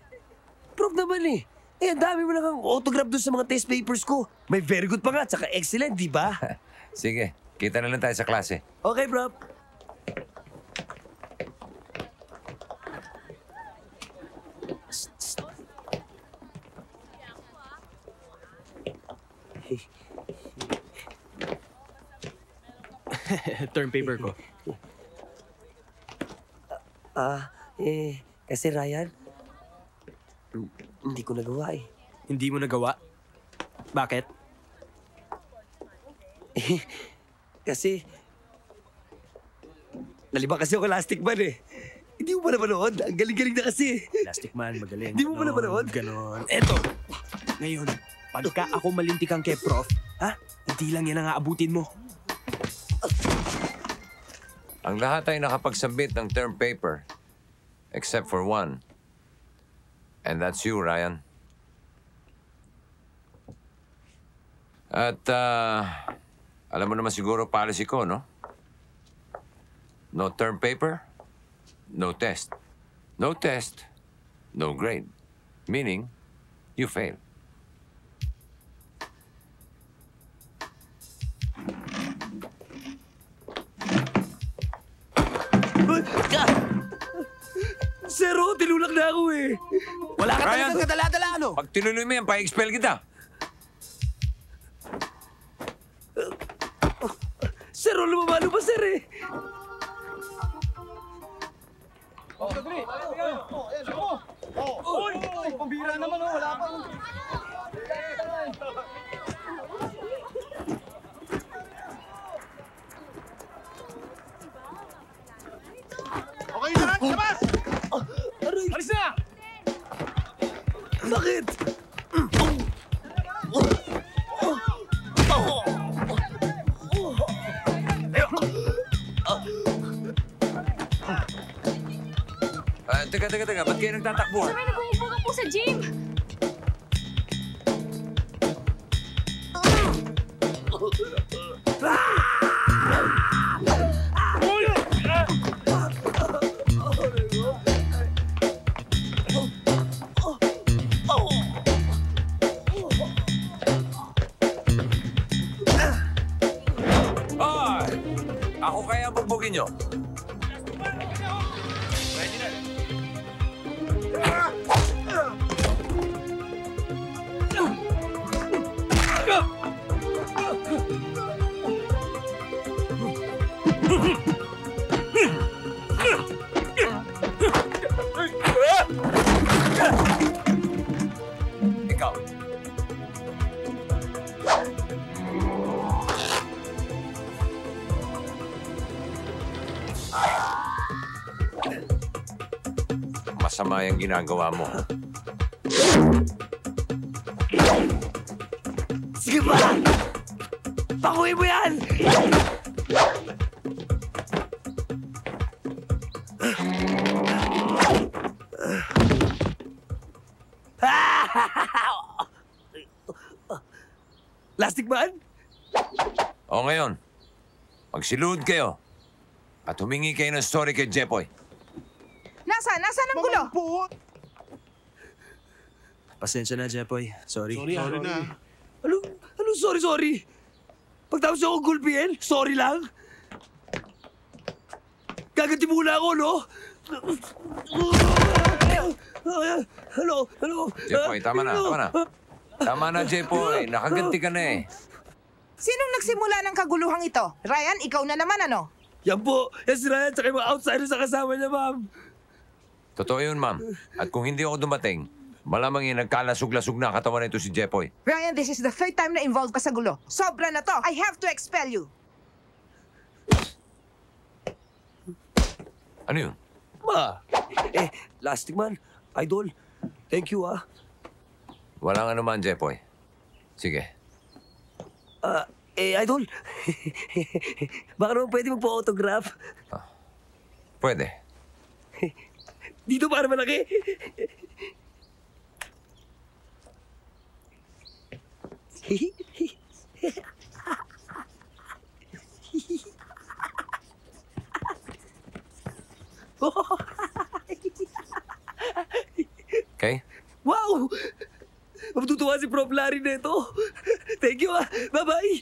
Prop naman eh. Eh, ang dami mo lang ang autograph doon sa mga test papers ko. May very good pa nga, tsaka excellent, di ba? Sige, kita na lang tayo sa klase. okay, Prop. Term paper ko. Ah, eh, kasi Ryan, hindi ko nagawa eh. Hindi mo nagawa? Bakit? kasi, nalibang kasi ako Elastic Man eh. Hindi mo ba napanood? Ang galing-galing na kasi. Plastic Man, magaling. Hindi mo ba napanood? Ganon. Eto! Ngayon, pagka ako malintikan kay Prof, ha? Hindi lang yan ang aabutin mo. Ang lahat ay nakapagsabit ng term paper. Except for one. And that's you, Ryan. At, ah, alam mo naman siguro policy ko, no? No term paper, no test. No test, no grade. Meaning, you fail. Zero, tinulak na ako eh. Wala ka Ryan! talagang kadala-dala, ano? Pag tinuloy mo yan, pa-expel kita. Zero, lumabalo pa, sir eh. Oh, Kadri! Oh, ayan, mo! Oh, uy! Pambira naman, oh, wala pa. Lahat, labas! Aray! Alis na! Bakit? Ah, teka, teka, teka. Ba't kayo nagtatakbuhan? Sabay nag-uupo po sa gym. Ay! Ginagawa mo. Sige ba? Pakuwi mo yan! Plastic man? O ngayon, magsiluhod kayo at humingi kayo ng story kay Jepoy. Ang gulo? Pasensya na, Jepoy. Sorry. Sorry, sorry na. Ano? Ano sorry, sorry? Pagtapos ako gulpihin, sorry lang? Gaganti muna ako, no? Hello? Hello? Jepoy, tama na, tama na. Tama na, Jepoy. Nakaganti ka na eh. Sinong nagsimula ng kaguluhang ito? Ryan, ikaw na naman ano? Yan po. Yan si Ryan, tsaka yung mga outsiders sa kasama niya, ma'am. Totoo yun, ma'am. At kung hindi ako dumating, malamang yung nagkalasug-lasug na katawan nito si Jepoy. Ryan, this is the third time na involved ka sa gulo. Sobra na to. I have to expel you. Ano yun? Ma! Eh, Plastic Man, idol, thank you, ah. Walang anuman, Jepoy. Sige. Ah, eh, idol, baka naman pwede magpa-autograph. Pwede. Dito para malaki. Okay? Wow! Matutuwa si Prof. Larry nito. Thank you, ah. Bye-bye.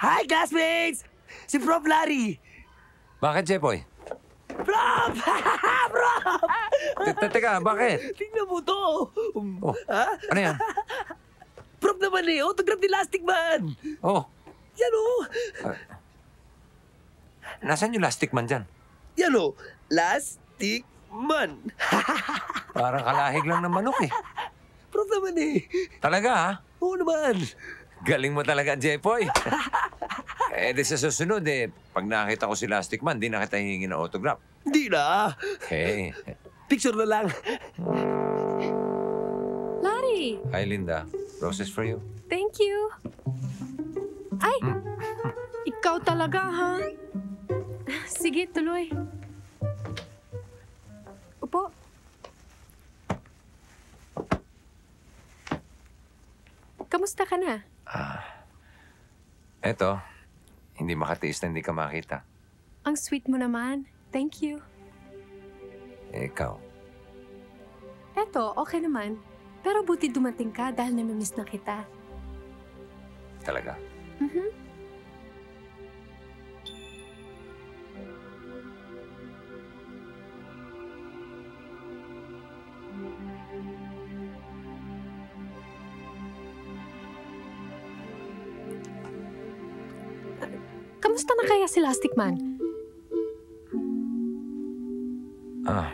Hi, classmates! Si Prof. Larry. Bakit, Jepoy? Prof! Te- Teka, bakit? Tingnan mo to. Oh, Ha? ano yan? Prof naman eh. Autograph ni Lastic Man. Oh, Yan oh. nasan yung lastic man dyan? Yan oh. Lastic Man. Parang kalahig lang ng manok eh. Prof naman eh. Talaga, ha? Oo naman. Galing mo talaga, Jepoy. Eh, di sa susunod eh, pag nakita ko si Lastic Man, di na kita hihingi ng autograph. Hindi na. Hey. Picture na lang. Larry, Hi, Linda. Roses for you. thank you. Ay! Ikaw talaga, ha? Sige, tuloy. Upo. Kamusta ka na? Eto, hindi makatiis na hindi ka makita. Ang sweet mo naman. Thank you. Eh, ikaw. Eto, okay naman. Pero buti dumating ka dahil namimiss na kita. Talaga. Mhm. Kamusta na kaya si Lastic Man? Ah,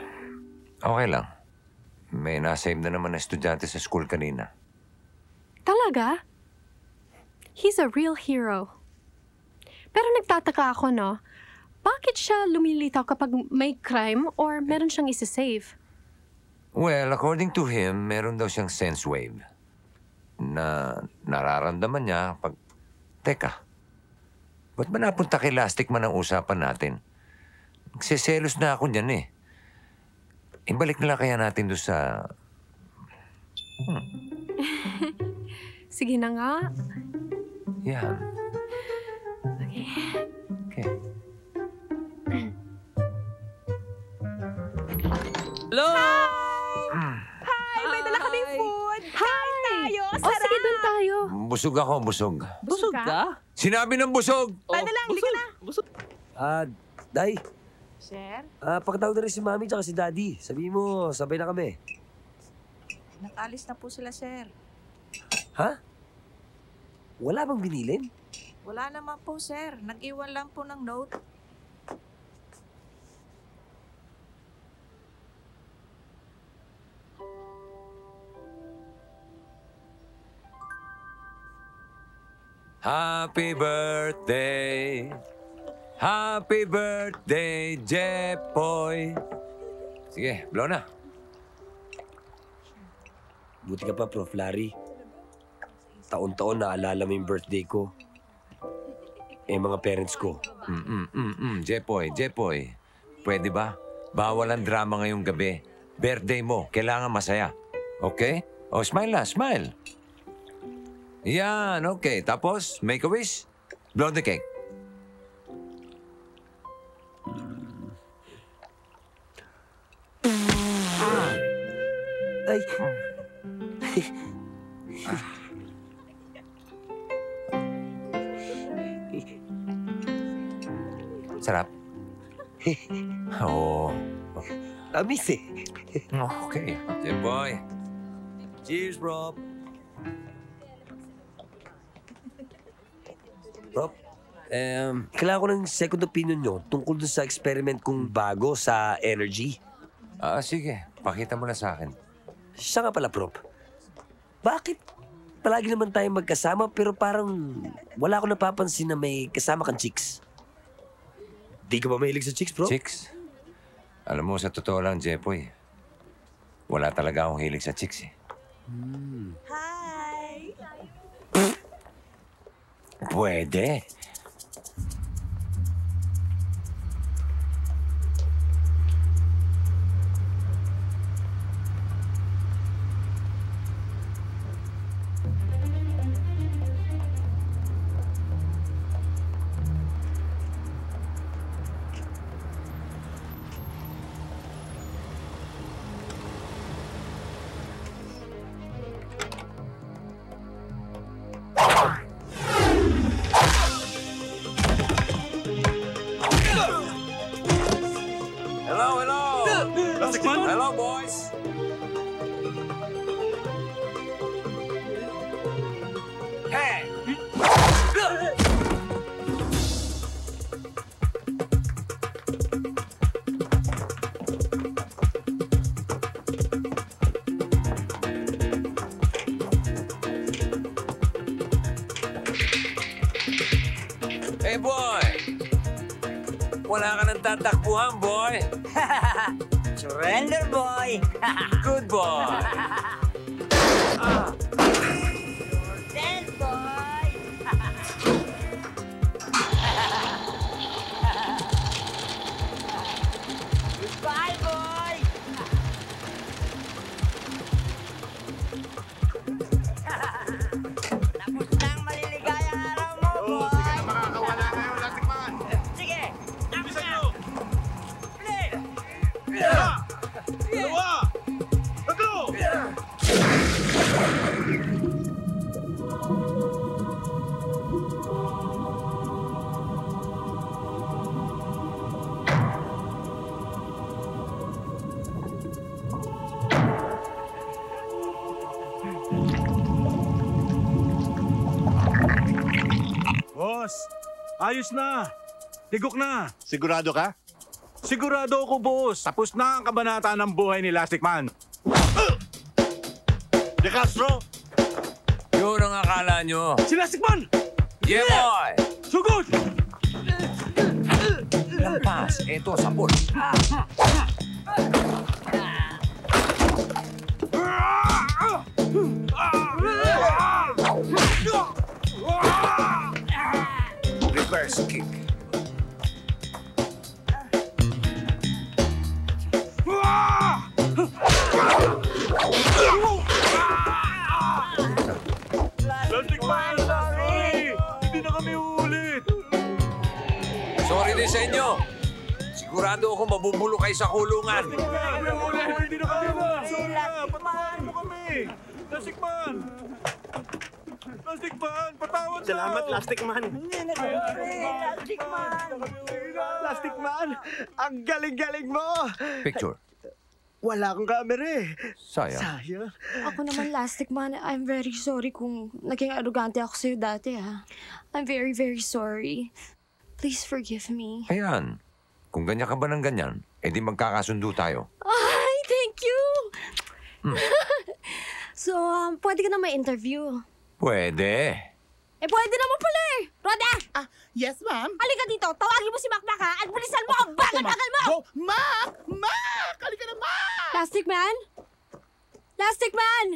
okay lang. May nasave na naman na estudyante sa school kanina. Talaga? He's a real hero. Pero nagtataka ako, no? Bakit siya lumilitaw kapag may crime or meron siyang isa-save? Well, according to him, meron daw siyang sense wave na nararamdaman niya pag... Teka, ba't ba napunta kay Lastic man ang usapan natin? Nagsiselos na ako niyan eh. Ibalik na lang kaya natin doon sa... Hmm, Sige na nga. yan. Okay. Okay. Hello! Hi, may dala kaming food. Kain tayo. Oh, sige, doon tayo. Busog ako, busog. Busog ka? Sinabi ng busog! Ano lang, lika na. Ah, Day, Sir, ah, pakatawag na rin si Mami tsaka si Daddy. Sabihin mo, sabay na kami. Nakalis na po sila, sir. Ha? Wala bang binilin? Wala naman po, sir. Nag-iwan lang po ng note. Happy birthday! Happy birthday, Jepoy! Sige, blow na. Buti ka pa, Prof. Larry. Taon-taon naalala mo yung birthday ko. Eh, mga parents ko. Mm-mm, mm-mm. Jepoy, Jepoy. Pwede ba? Bawal ang drama ngayong gabi. Birthday mo, kailangan masaya. Okay? Oh, smile na, smile. Yan, okay. Tapos, make a wish. Blow the cake. Ay. Sarap. Oo. Tamis eh. Okay. Jepoy. Cheers, bro. Rob, um, kailangan ko ng second opinion nyo tungkol dun sa experiment kong bago sa energy. Ah, sige. Pakita mo na sa akin. Siya nga pala, Prop. Bakit palagi naman tayo magkasama pero parang wala ko napapansin na may kasama kang chicks? Di ka ba mahilig sa chicks, bro? Chicks? Alam mo, sa totoo lang, Jepoy, wala talaga akong hilig sa chicks eh. Hi! Pwede. Tatakbuhan, boy! Surrender, boy! Good boy! ayos na. Tigok na. Sigurado ka? Sigurado ako, boss. Tapos na ang kabanata ng buhay ni Elastic Man. De Castro? Yun ang akala nyo. Si Elastic Man! Yeah, boy! Sugod! Lampas, eto, sapot. Reverse kick. Elastic Man, sorry! Hindi na kami uulit. Sorry din sa inyo. Sigurado ako mabubulo kayo sa kulungan. Salamat, Lastic Man. Elastic Man! Elastic Man, ang galing-galing mo! Picture. Wala akong camera eh. Sayang. Sayang. Ako naman, Lastic Man, I'm very sorry kung naging arrogante ako sa'yo dati, ha? I'm very, very sorry. Please forgive me. Ayan. Kung ganyan ka ba ng ganyan, edi magkakasundo tayo. Ay, thank you! Hmm. so, um, pwede ka na ma-interview. Pwede. Eh, pwede naman pala eh! Roda! Ah, yes, ma'am. Halika dito, tawagin mo si Makmak ha, at bilisan mo ang bagal-bagal mo! Go! Mac! Mac! Halika na, Mac! Plastic Man? Plastic Man!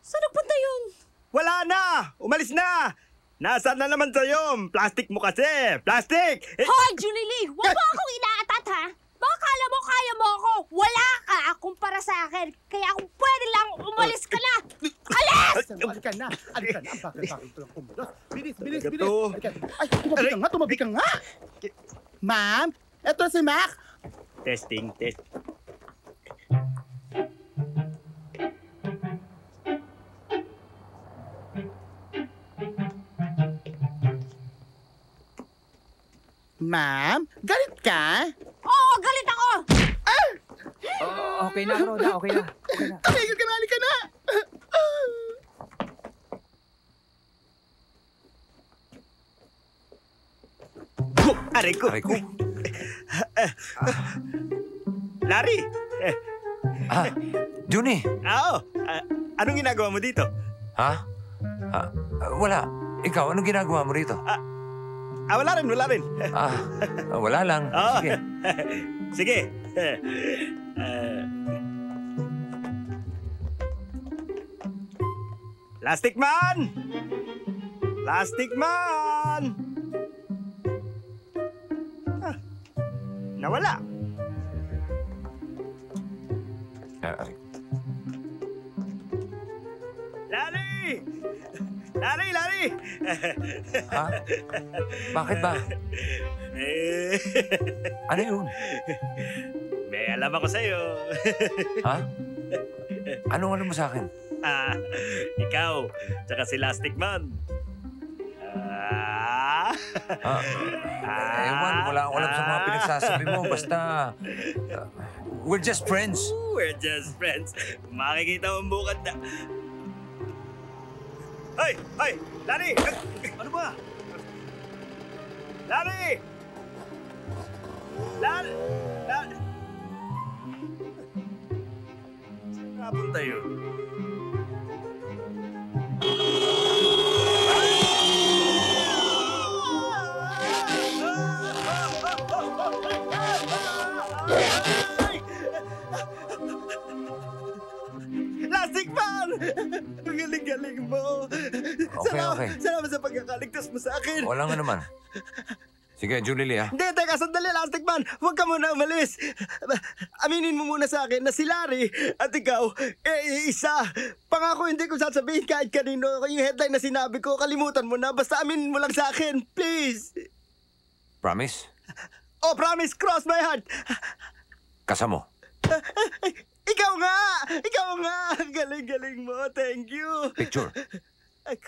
Saan nagpunta yun? Wala na! Umalis na! Nasaan na naman sa'yo? Plastic mo kasi! Plastic! Eh, Hoy, Julie Lee! Huwag mo akong inaatat ha! Baka kala mo kaya mo ako! Wala ka kumpara sa akin! Kaya kung pwede lang, umalis ka na! Alis! Halika na! Halika na! Bakit bakit ito lang kumulos? Bilis, bilis, bilis! Ay, tumabi ka nga! Tumabi ka nga! Ma'am, eto si Mac! testing, test. Ma'am, galit ka? Oo, galit ako! okay na, Roda. Okay na. Tumigil ka na! Halika na! Aray ko! Aray ko! Larry! Eh, Ah, Juni! Oo! Ah, anong ginagawa mo dito? Ha? Ah, wala. Ikaw, anong ginagawa mo rito? Ah, wala rin, wala rin. Ah, wala lang. Oo. Sige. Sige. Ah. Plastic Man! Plastic Man! Ah, nawala. Ah, Larry, Larry! Ha? Bakit ba? Eh, Ano yun? may alam ako sa'yo. Ha? Anong alam mo sa akin? Ah, ikaw, tsaka si Plastic Man. Ah, Ah, ewan, wala akong alam sa mga pinagsasabi mo. Basta, ah, we're just friends. We're just friends. Makikita mo ang bukad na... Hoy! Hoy! Larry! Ano ba? Larry! Larry! Larry! Saan napunta yun? Plastic Man! Galing-galing mo! Okay, salamat, okay. Salamat sa pagkakaligtas mo sa akin! Wala nga naman. Sige, Julie Lee, ah. Hindi, teka, sandali, Plastic Man! Huwag ka muna umalis! Aminin mo muna sa akin na si Larry at ikaw, eh, isa. Pangako hindi ko sasabihin kahit kanino yung headline na sinabi ko. Kalimutan mo na, basta aminin mo lang sa akin, please! Promise? Oh, promise, cross my heart! Kasamo. Ikaw nga! Ikaw nga! Galing-galing mo, thank you! Picture. Ay,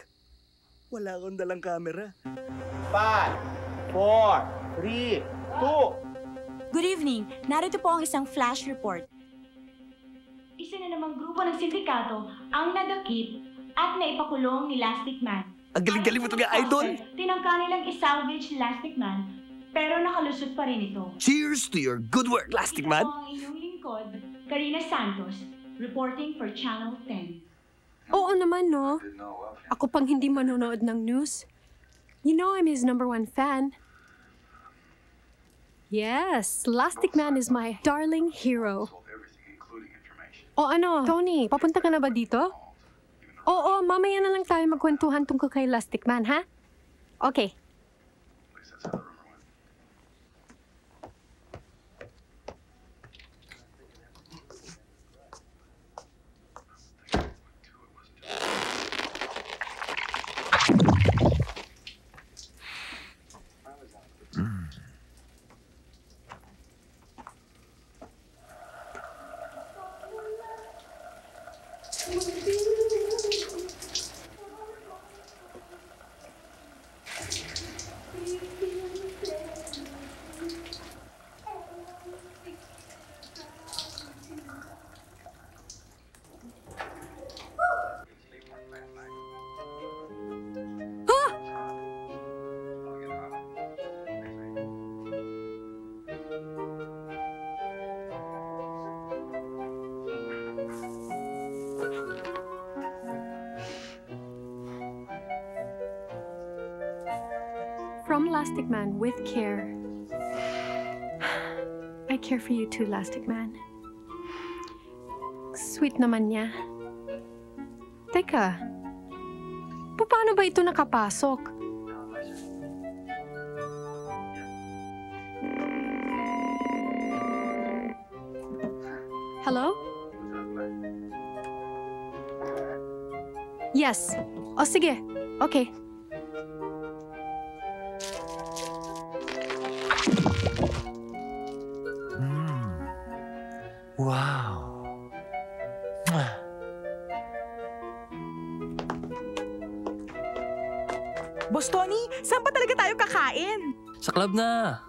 wala akong dalang camera. Five, four, three, two. Good evening. Narito po ang isang flash report. Isa na namang grupo ng sindikato ang nadakip at naipakulong ni Lastic Man. Ang galing-galing mo talaga, idol! Tinangka nilang isalvage si Lastic Man, pero nakalusot pa rin ito. Cheers to your good work, Plastic Man! Ito ang inyong lingkod, Karina Santos, reporting for Channel 10. Oo naman, no? Ako pang hindi manonood ng news. You know I'm his number one fan. Yes, Elastic Man is my darling hero. O ano, Tony, papunta ka na ba dito? Oo, mamaya na lang tayo magkwentuhan tungkol kay Elastic Man, ha? Okay. Elastic Man with care. I care for you too, Elastic Man. Sweet naman niya. Teka, paano ba ito nakapasok? Hello? Yes. O sige. Okay. Na.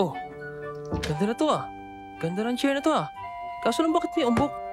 Oh, ganda na to ah. Ganda ng chair na to ah. Kaso lang bakit may umbok?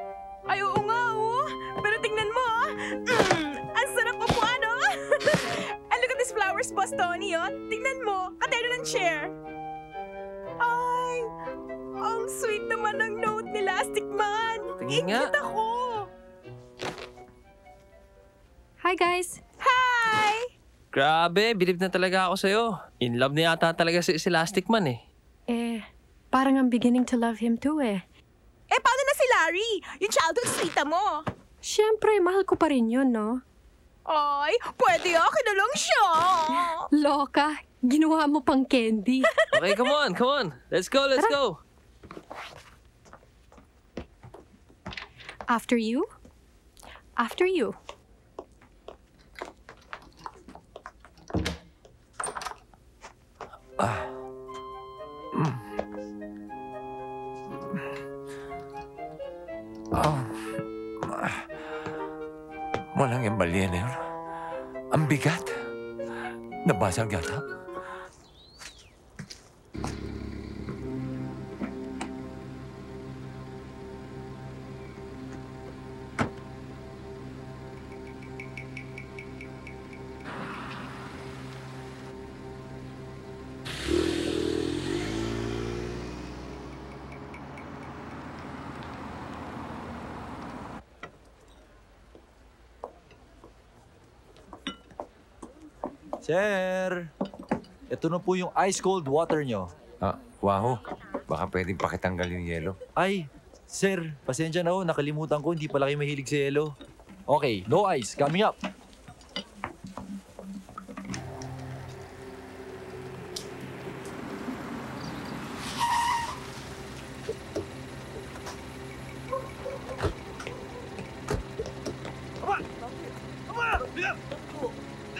Grabe, bilib na talaga ako sa'yo. In love na yata talaga si, si Elastic Man eh. Eh, parang I'm beginning to love him too eh. Eh, paano na si Larry? Yung childhood sweet mo. Siyempre, mahal ko pa rin yun, no? Ay, pwede akin na lang siya. Loka, ginawa mo pang candy. Okay, come on, come on. Let's go, let's go. After you. After you. Oh. Walang embalye na yun. Ang bigat. Nabasag yata. Sir, ito na po yung ice cold water nyo. Ah, wow. Baka pwedeng pakitanggal yung yelo. Ay, sir, pasensya na ho, nakalimutan ko, hindi pala kayo mahilig sa yelo. Okay, no ice, coming up.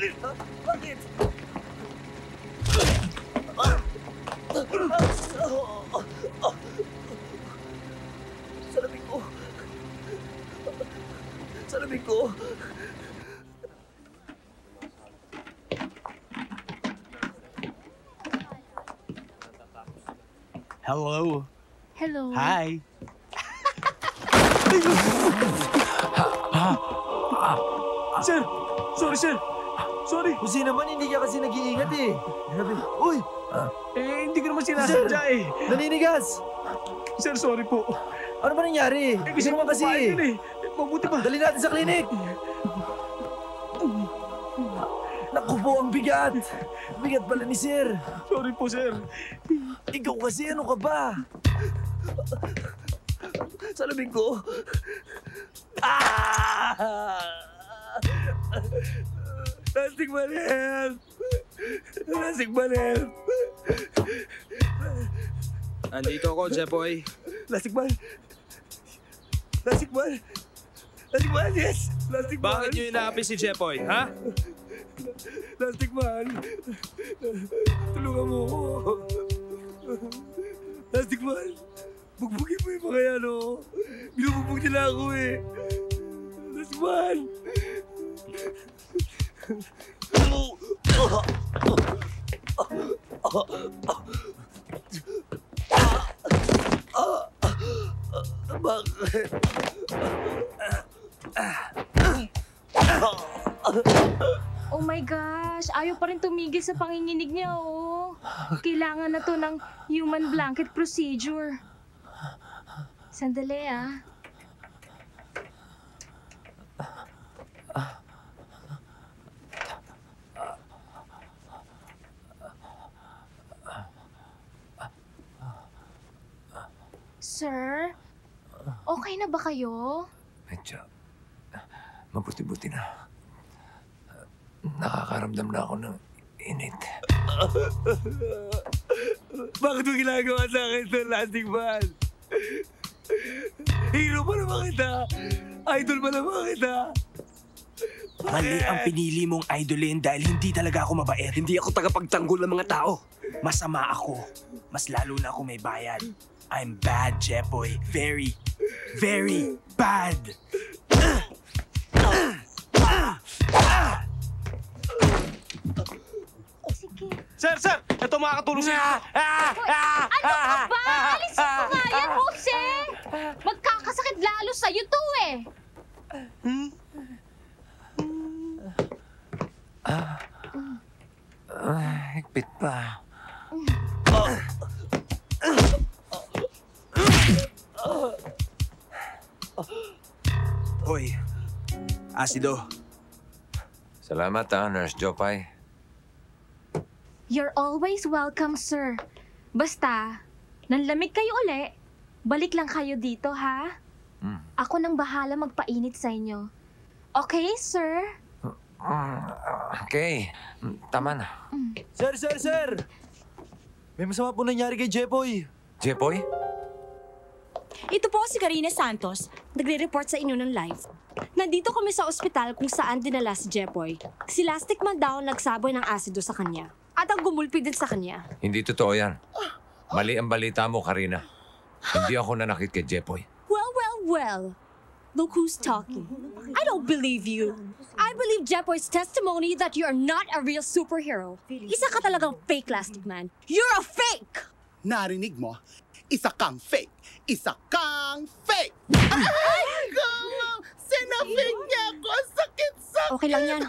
Bakit? Sa lamig ko. Sa lamig ko. Hello. Hello. Hi. Sir! Sorry, sir! Sorry! Kasi naman, hindi ka kasi nag-iingat eh. Grabe. Uy! Eh, hindi ko naman sinasadya eh. Naninigas! Sir, sorry po. Ano ba nangyari? Eh, Kasi naman kasi yun eh. Mabuti pa. Dali natin sa klinik! Naku po, ang bigat! Bigat pala ni Sir. Sorry po, sir. Ikaw kasi, ano ka ba? Sa lamig ko. Ah! Plastic man help! Plastic man help! Nandito ako, Jepoy. Plastic man! Plastic man! Plastic man, yes! Plastic man! Bakit nyo inaapi si Jepoy, ha? Plastic man! Tulungan mo ako! Plastic man! Bugbugin mo yung mga yan, oh! Binubugbog nila ako eh! Plastic man! Oh my gosh, ayaw pa rin tumigil sa panginginig niya, oh. Kailangan na to ng human blanket procedure. Sandali, ah. Sir, okay na ba kayo? Medyo mabuti-buti na. Nakakaramdam na ako ng init. Bakit mo ginagawa sa akin ito, Lasting Man? Hero pa naman kita. Idol pa naman kita. Mali ang pinili mong idolin dahil hindi talaga ako mabait. Hindi ako tagapagtanggol ng mga tao. Masama ako. Mas lalo na ako may bayad. I'm bad, Jepoy. Very, very bad. Sir, sir! Ito makakatulong sa inyo. Ano ka ba? Alisin mo nga yan, Jose! Magkakasakit lalo sa'yo to eh! Ah, higpit pa. Hoy, asido. Salamat ah, Nurse Jopay. You're always welcome, sir. Basta, nanlamig kayo uli, balik lang kayo dito, ha? Hmm. Ako nang bahala magpainit sa inyo. Okay, sir? Okay, Mm, tama na. Sir, sir, sir! May masama po nangyari kay Jepoy. Jepoy? Ito po si Karina Santos. Nagre-report sa inyo ng live. Nandito kami sa ospital kung saan dinala si Jepoy. Si Lastic Man daw nagsaboy ng asido sa kanya. At ang gumulpi din sa kanya. Hindi totoo yan. Mali ang balita mo, Karina. Hindi ako nanakit kay Jepoy. Well, well, well. Look who's talking. I don't believe you. I believe Jepoy's testimony that you are not a real superhero. Isa ka talagang fake, Lastic Man. You're a fake! Narinig mo? Isa kang fake! Isa kang fake! Ay! Sinafake niya ako! Ang sakit-sakit! Okay lang yan.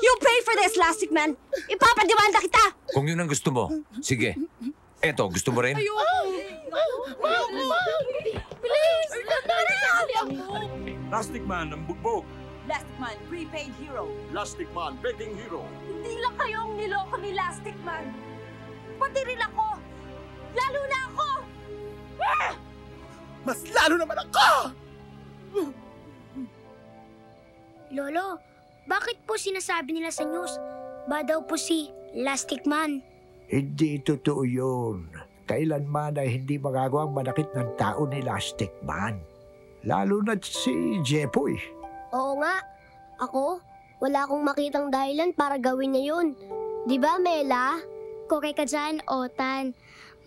You pay for this, Lastic Man! Ipapadimanda kita! Kung yun ang gusto mo, sige. Eto, gusto mo rin? Please! Plastic Man ang bugbog. Plastic Man, prepaid hero. Plastic Man, begging hero. Hindi lang kayong niloko ni Lastic Man. Pati rin ako. Lalo na ako! Mas lalo naman ako! Lolo, bakit po sinasabi nila sa news? Ba daw po si Lastic Man? Hindi totoo yun. Kailanman ay hindi magagawang manakit ng tao ni Elastic Man. Lalo na si Jepoy. Oo nga. Ako, wala akong makitang dahilan para gawin niya yun. Di ba, Mela? Correct ka dyan, Otan.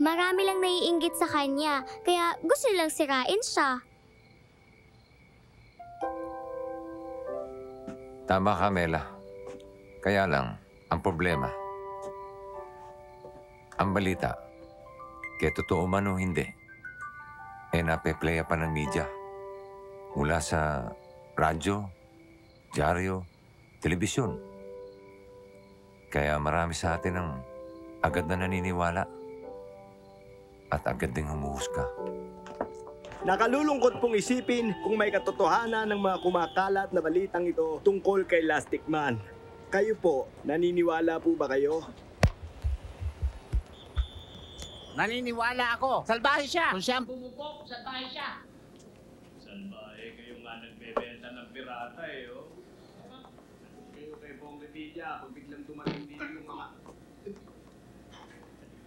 Marami lang naiinggit sa kanya, kaya gusto nilang sirain siya. Tama ka, Mela. Kaya lang, ang problema, ang balita, kaya totoo man o hindi, eh nape-playa pa ng media. Mula sa radyo, dyaryo, telebisyon. Kaya marami sa atin ang agad na naniniwala at agad ding humuhusga. Nakalulungkot pong isipin kung may katotohanan ng mga kumakalat na balitang ito tungkol kay Lastic Man. Kayo po, naniniwala po ba kayo? Naniniwala ako. Salbahe siya. Kung siya ang pumupok, salbahe siya. Salbahe kayo nga nagbebenta ng pirata eh, oh. Kayo kay Bong Revilla, pag biglang dumating dito yung mga...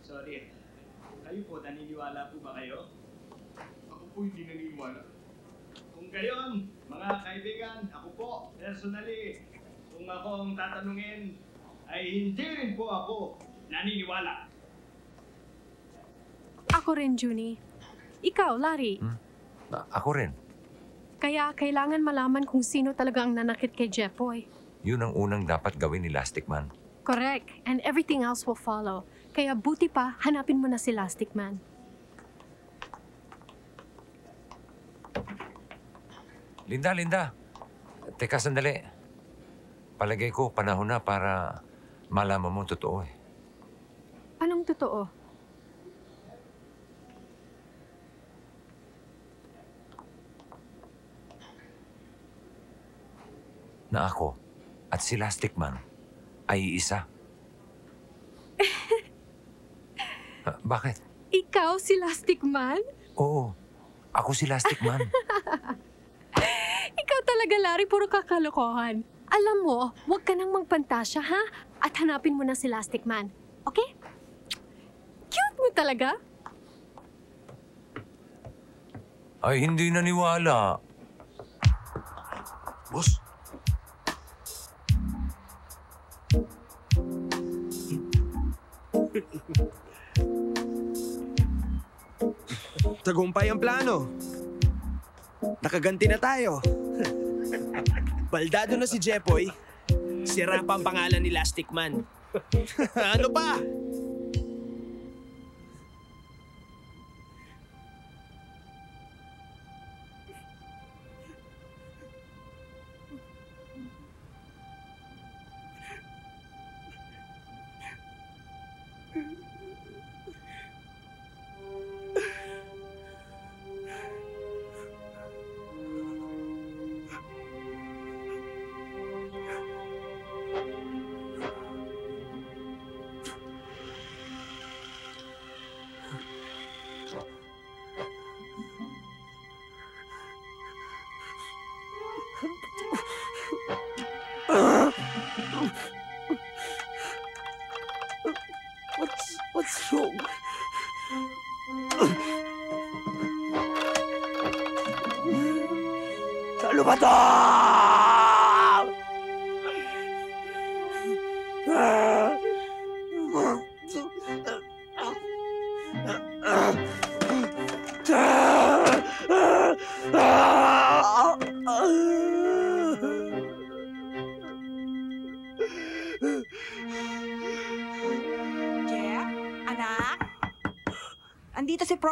Sorry. Kayo po, naniniwala po ba kayo? Ako po hindi naniniwala. Kung gayon, mga kaibigan, ako po, personally, kung ako ang tatanungin, ay hindi rin po ako naniniwala. Ako rin, Junie. Ikaw, Larry. A- ako rin. Kaya kailangan malaman kung sino talaga ang nanakit kay Jepoy. Yun ang unang dapat gawin ni Lastic Man. Correct. And everything else will follow. Kaya buti pa, hanapin mo na si Lastic Man. Linda, Linda. Teka sandali. Palagay ko, panahon na para malaman mo totoo eh. Anong totoo? na ako at si Lastic Man ay isa. Ah, bakit? Ikaw si Lastic Man? Oo, ako si Lastic Man. Ikaw talaga, Larry, puro kakalokohan. Alam mo, huwag ka nang magpantasya, ha? At hanapin mo na si Lastic Man. Okay? Cute mo talaga. ay, hindi naniwala. Boss, Tagumpay ang plano. Nakaganti na tayo. Baldado na si Jepoy. Sira pa ang pangalan ni Lastic Man. ano pa?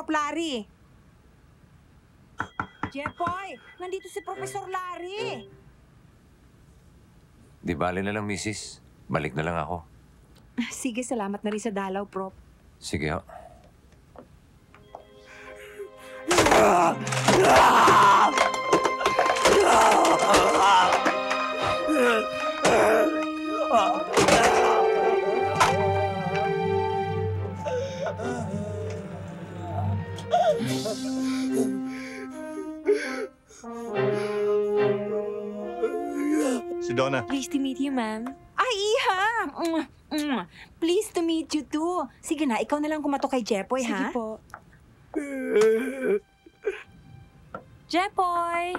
Prof. Larry. Jeffoy, nandito si Professor Larry. Di bale na lang, misis. Balik na lang ako. Sige, salamat na rin sa dalaw, Prof. Sige ho. si Donna. Pleased to meet you, ma'am. Ay, Iha! Mm, mm. Pleased to meet you too. Sige na, ikaw na lang kumato kay Jeffoy, Sige ha? po. Jepoy!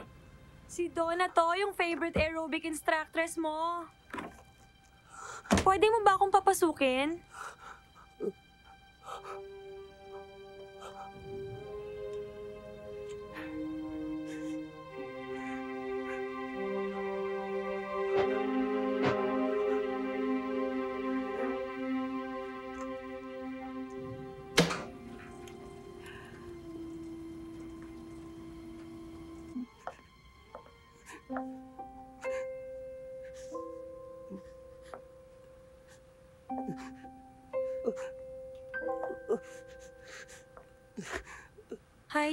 Si Donna to, yung favorite aerobic instructress mo. Pwede mo ba akong papasukin?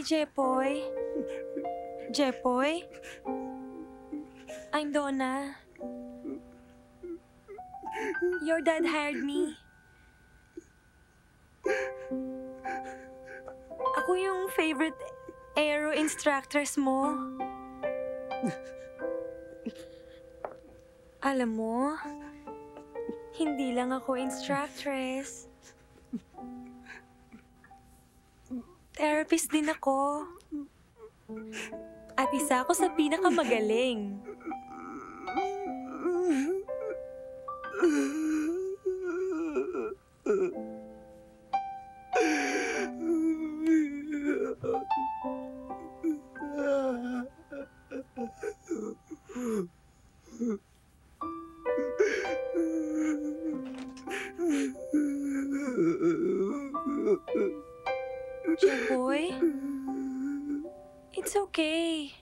Hi, Jepoy. Jepoy? I'm Donna. Your dad hired me. Ako yung favorite aero instructress mo. Alam mo, hindi lang ako instructress. Therapist din ako. At isa ako sa pinakamagaling. Boy, it's okay.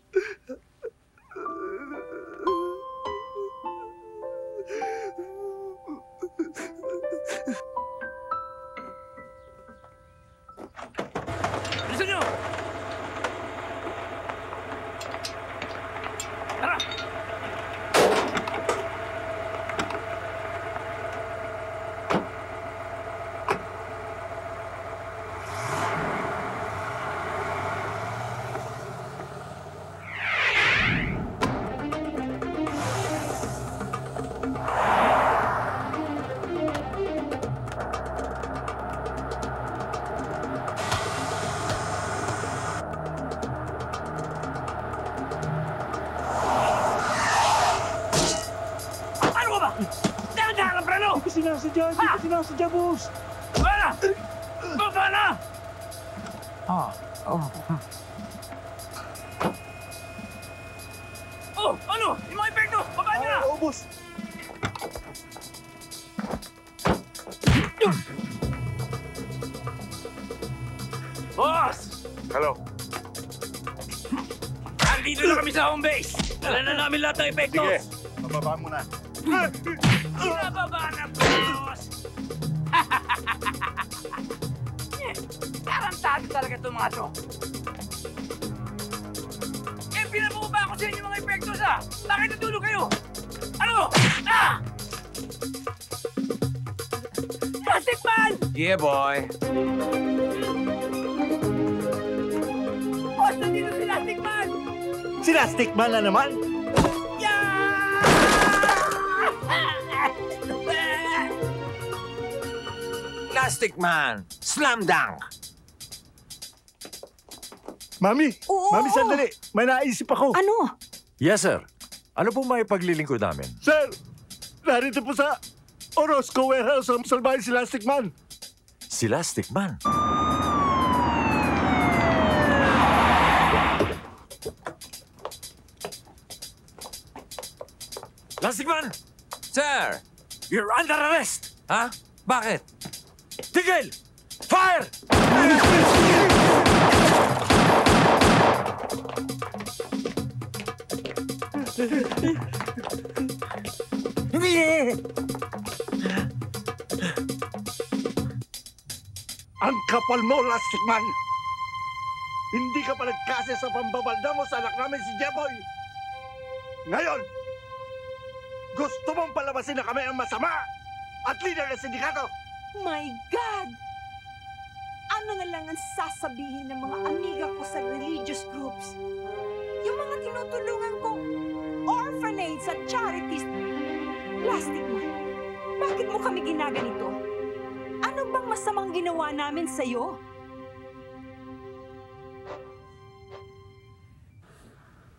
Yeah, boy. Boss, nandito si Plastic man! Si Plastic Man na naman? Plastic Man! Slam dunk! Mami! Oo, Mami, oo. sandali! May naisip ako! Ano? Yes, sir. Ano po may paglilingkod namin? Sir! Narito po sa Orozco Warehouse ang salbahin si Plastic Man! Si Lastic Man. Lastic Man! Sir! You're under arrest! Ha? Bakit? Tigil! Fire! Ang kapal mo, Plastic Man! Hindi ka pa nagkasi sa pambabalda mo sa anak namin si Jeboy! Ngayon, gusto mong palabasin na kami ang masama at leader ng sindikato! My God! Ano na lang ang sasabihin ng mga amiga ko sa religious groups? Yung mga tinutulungan kong orphanage at charities. Plastic man, bakit mo kami ginaganito? Ano bang masamang ginawa namin sa'yo?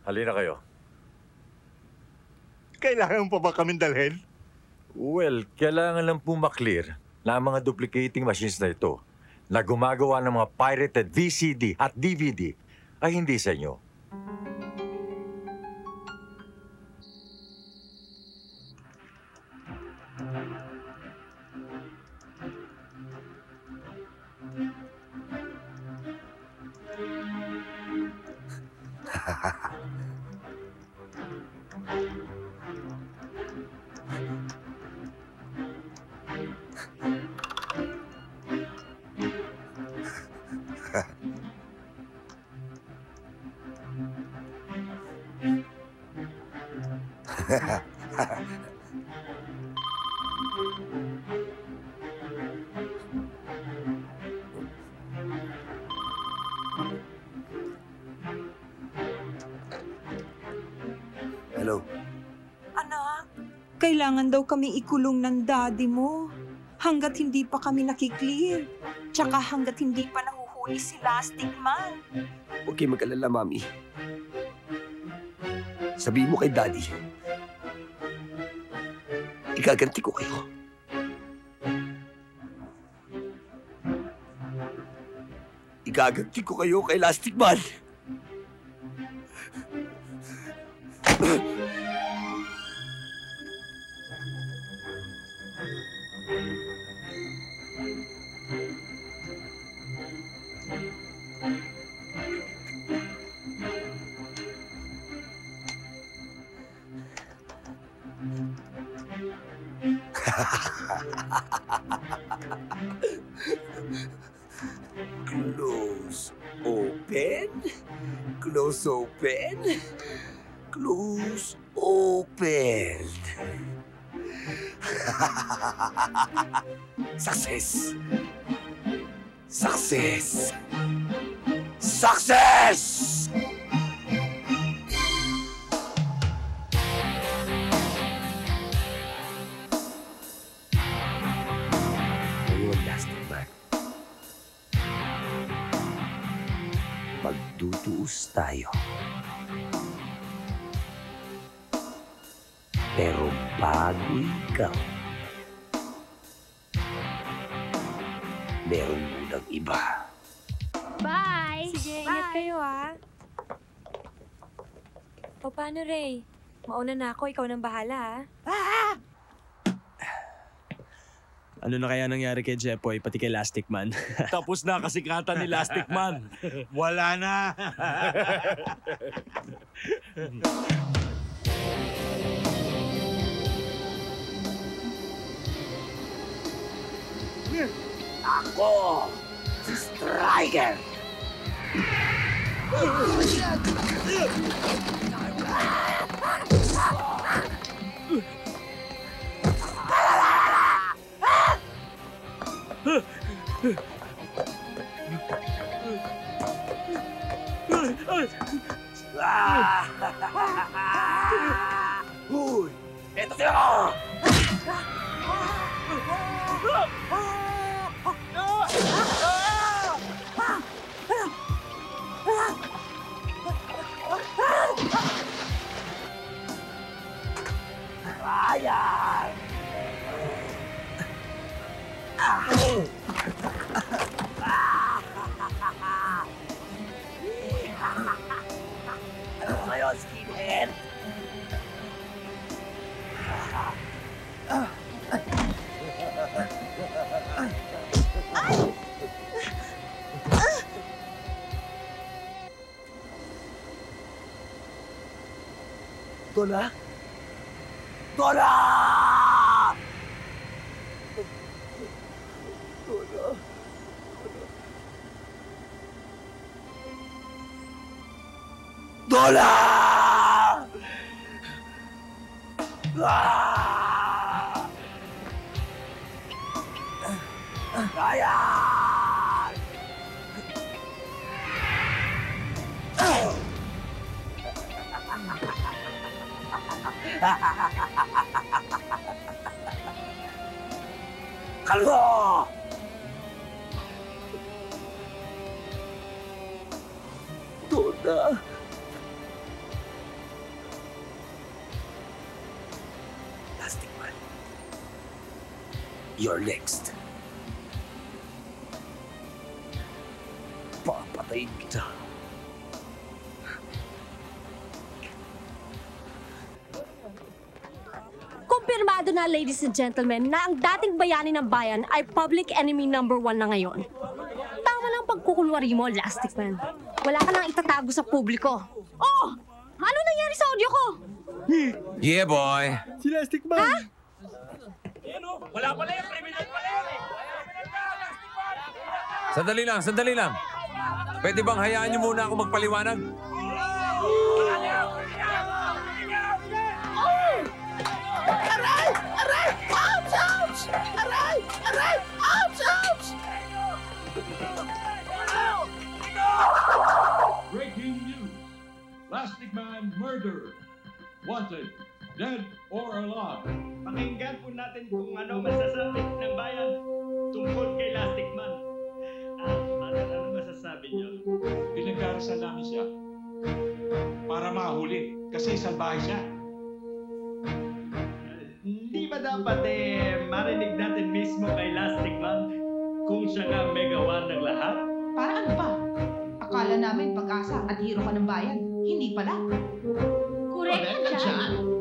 Halina kayo. Kailangan pa ba kaming dalhin? Well, kailangan lang po maklear na ang mga duplicating machines na ito na gumagawa ng mga pirated VCD at DVD ay hindi sa inyo. Ha ha ha. Kailangan daw kami ikulong ng daddy mo hanggat hindi pa kami nakiklear. Tsaka hanggat hindi pa nahuhuli si Lasting Man. Huwag kayo mag-alala, Mami. Sabihin mo kay Daddy, igaganti ko kayo. Igaganti ko kayo kay Lastic Man. Open. Close open. Success. Success. Success! Magduduus tayo. Pero bago ikaw, meron munang iba. Bye! Sige, ingat kayo ah. O paano, Ray? Mauna na ako, ikaw nang bahala ah. Ano na kaya nangyari kay Jepoy, pati kay Elastic Man? Tapos na kasikatan ni Elastic Man. Wala na. Ako, si Striker! Uy! Eto sila! Ayan! Ano your skinhead. Dola! Ah! Ayan! Kalbo! You're next. Papatayin kita. Kumpirmado na, ladies and gentlemen, na ang dating bayani ng bayan ay public enemy number one na ngayon. Tama lang pagkukulwari mo, Elastic Man. Wala ka nang itatago sa publiko. Oh! Ano nangyari sa audio ko? Yeah, boy. Si Elastic Man. Ha? Wala pala yung criminal pala yan eh. Sandali lang, sandali lang. Pwede bang hayaan niyo muna ako magpaliwanag? Aray! Aray! Ouch! Ouch! Aray! Aray! Ouch! Ouch! Breaking news. Plastic Man murder. Wanted. Dead or alive. Pakinggan po natin kung ano masasabi ng bayan tungkol kay Plastic Man. Ah, ano, ano masasabi niyo? Pinagdarasal namin siya. Para mahuli. Kasi salbahe siya. Hindi ba dapat eh marinig natin mismo kay Plastic Man kung siya nga may gawa ng lahat? Para ano ba? Akala namin pag-asa at hero ka ng bayan. Hindi pala. Correct ka dyan. Kayo,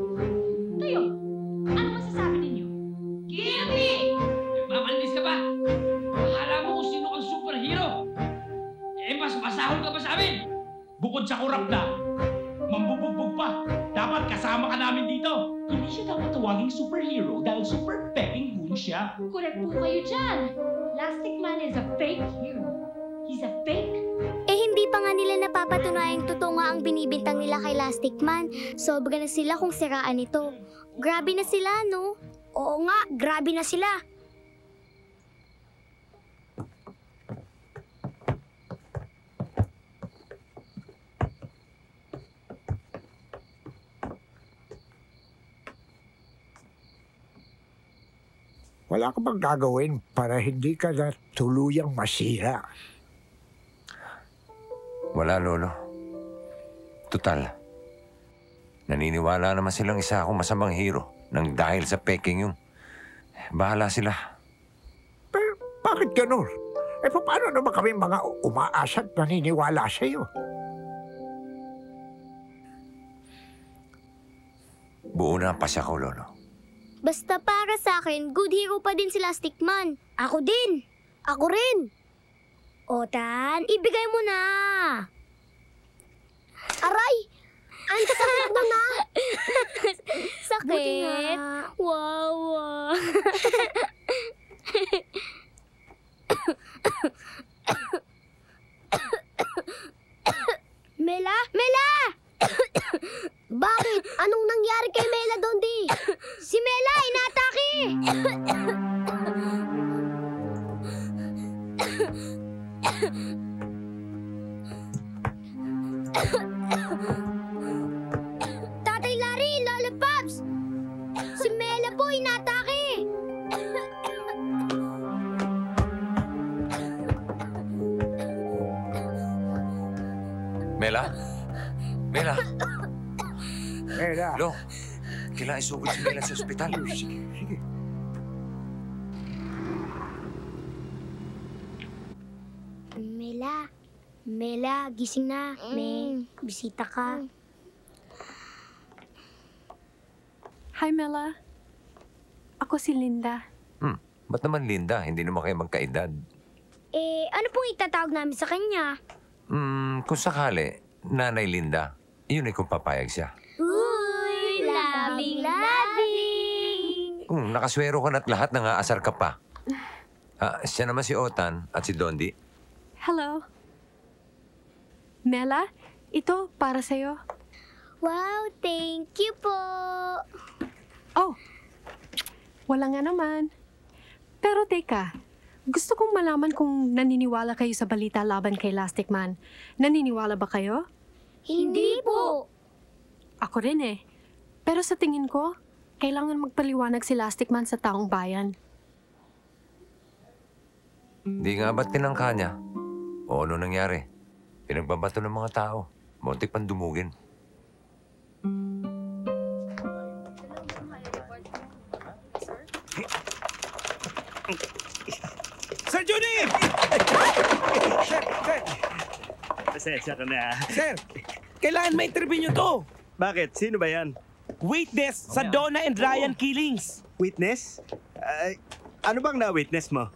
Bukod sa kurap na, mambubugbog pa. Dapat kasama ka namin dito. Hindi siya dapat tawaging superhero dahil super pepping goon siya. Correct po kayo dyan. Plastic Man is a fake hero. He's a fake. Eh hindi pa nga nila napapatunayang totoo nga ang binibintang nila kay Elastic Man. Sobra na sila kung siraan ito. Grabe na sila, no? Oo nga, grabe na sila. Wala ka bang gagawin para hindi ka na tuluyang masira? Wala, Lolo. Total. Naniniwala naman silang isa akong masamang hero nang dahil sa peking yung... Bahala sila. Bakit ganun? Eh, paano naman kami mga umaasa at naniniwala sa iyo? Buo na ang pasya ko, Lolo. Basta para sa akin, good hero pa din si Lastic Man. Ako din. Ako rin. Otan, ibigay mo na. Aray! Ang sakit mo na. sakit? Wow. Mela? Mela! Bakit? Anong nangyari kay Mela Dondi? Si Mela, inatake! Tatay Larry, Lola Pops! Si Mela po, inatake! Mela? Mela? Mela? Lo, kailangan isugod si Mela sa ospital. Sige, sige. Mela, Mela, gising na. May bisita ka. Hi, Mela. Ako si Linda. Hmm, ba't naman Linda? Hindi naman kayo magkaedad. Eh, ano pong itatawag namin sa kanya? Hmm, kung sakali, Nanay Linda, yun ay kung papayag siya. Uy, labing, labing! Kung nakaswero ka na at lahat nang aasar ka pa. Ah, siya naman si Otan at si Dondi. Hello. Mela, ito para sa'yo. Wow, thank you po. Oh, wala nga naman. Pero teka, gusto kong malaman kung naniniwala kayo sa balita laban kay Lastic Man. Naniniwala ba kayo? Hindi po. Ako rin eh. Pero sa tingin ko, kailangan magpaliwanag si Lastic Man sa taong bayan. Di nga ba't tinangka niya? O ano nangyari? Pinagbabato ng mga tao. Muntik pang dumugin. Sir Johnny! Sir, sir. Pasensya ka na. Sir, kailangan ma-interview nyo to. Bakit? Sino ba yan? Witness sa Donna and Ryan killings. Witness? Ay, ano bang na-witness mo?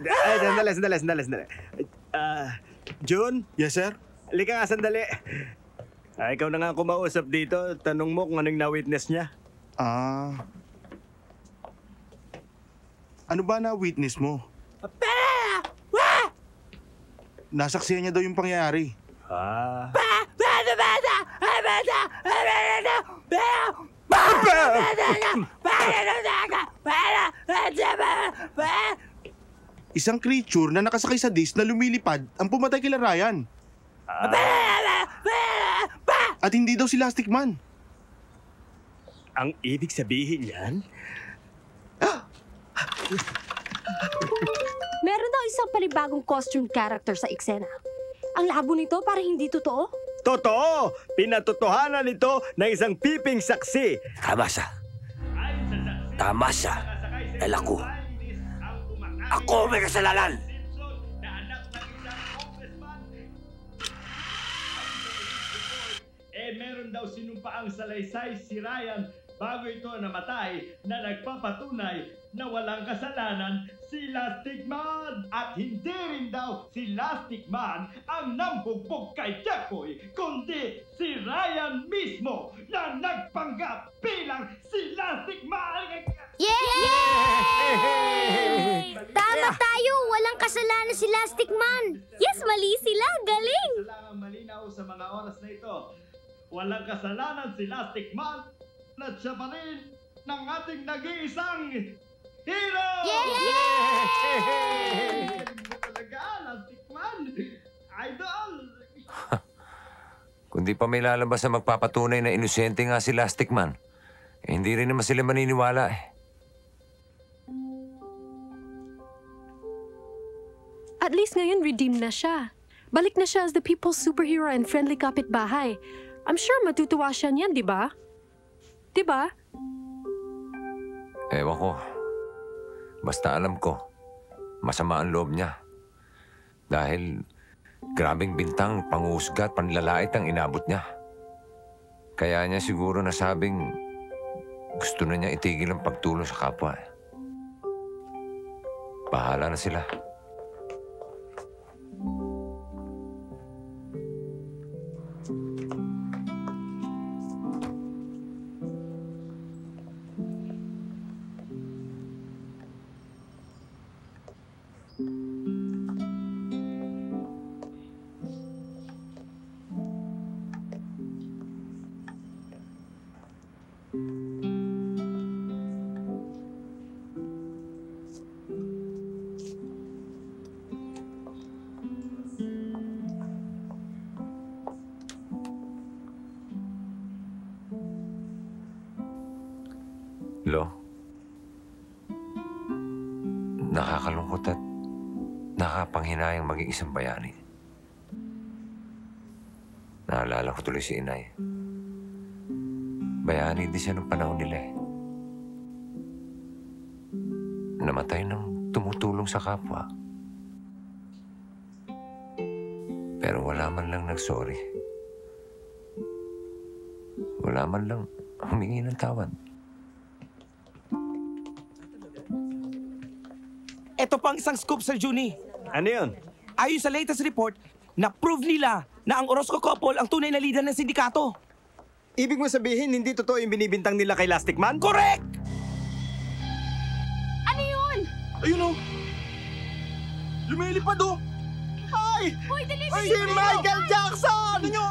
Ay, sandali, sandali, sandali, sandali. Ah, June? Yes, sir? Halika nga, sandali. Ah, ikaw na nga kumausap dito. Tanong mo kung anong na-witness niya. Ah. Ano ba na witness mo? Nasaksihan niya daw yung pangyayari. Ah. Isang creature na nakasakay sa disc na lumilipad ang pumatay kila Ryan. At hindi daw si Lastic Man. Ang ibig sabihin yan? Meron daw isang panibagong costume character sa eksena. Ang labo nito para hindi totoo. Totoo! Pinatotohanan ito ng isang piping saksi. Tama siya. Tama siya. Dahil ako. Ako may kasalanan. Eh meron daw sinumpaang salaysay si Ryan bago ito namatay na nagpapatunay na walang kasalanan si Lastic Man. At hindi rin daw si Lastic Man ang nambugbog kay Jeffoy, kundi si Ryan mismo na nagpanggap bilang si Lastic Man. Yay! Tama tayo! Walang kasalanan si Lastic Man! Yes, mali sila! Galing! Kailangan malinaw sa mga oras na ito. Walang kasalanan si Lastic Man at siya pa rin ng ating nag-iisang hero! Yay! Talaga, Lastic Man! Idol! Kung di pa may lalabas na magpapatunay na inosente nga si Lastic Man, eh, hindi rin naman sila maniniwala eh. At least ngayon redeem na siya. Balik na siya as the people's superhero and friendly kapitbahay. I'm sure matutuwa siya niyan, di ba? Di ba? Ewan ko. Basta alam ko, masama ang loob niya. Dahil grabing bintang, pangusgat, panlalait ang inabot niya. Kaya niya siguro nasabing gusto na niya itigil ang pagtulong sa kapwa. Bahala na sila. Lo, nakakalungkot at nakapanghinayang maging isang bayani. Naalala ko tuloy si inay. Bayani din siya nung panahon nila eh. Namatay nang tumutulong sa kapwa. Pero wala man lang nagsorry. Wala man lang humingi ng tawad. Pang isang scoop, Sir Juni. Ano yun? Ayon sa latest report, na-prove nila na ang Orozco couple ang tunay na leader ng sindikato. Ibig mo sabihin, hindi totoo yung binibintang nila kay Lastic Man? Correct! Ano yun? Ayun o! Lumilipad o! Ay! Hoy, dali! Si Michael Jackson! Ano nyo?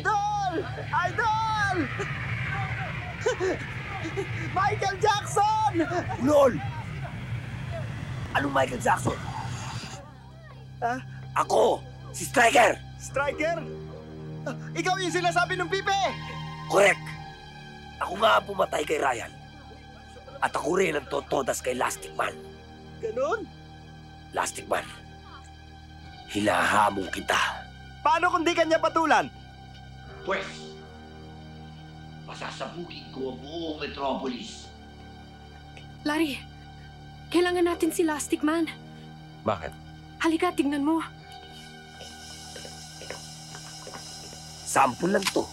Idol! Idol! Michael Jackson! Lol! Anong Michael Jackson? Ha? Ako! Si Striker! Striker? Ah, Ikaw yung sinasabi ng pipe! Correct! Ako nga ang pumatay kay Ryan. At ako rin ang totodas kay Lastic Man. Ganon? Lastic Man, hinahamon kita. Paano kung di kanya patulan? Pwes, pasasabugin ko ang buong Metropolis. Larry, kailangan natin si Lastic Man. Bakit? Halika, tingnan mo. Sample lang to.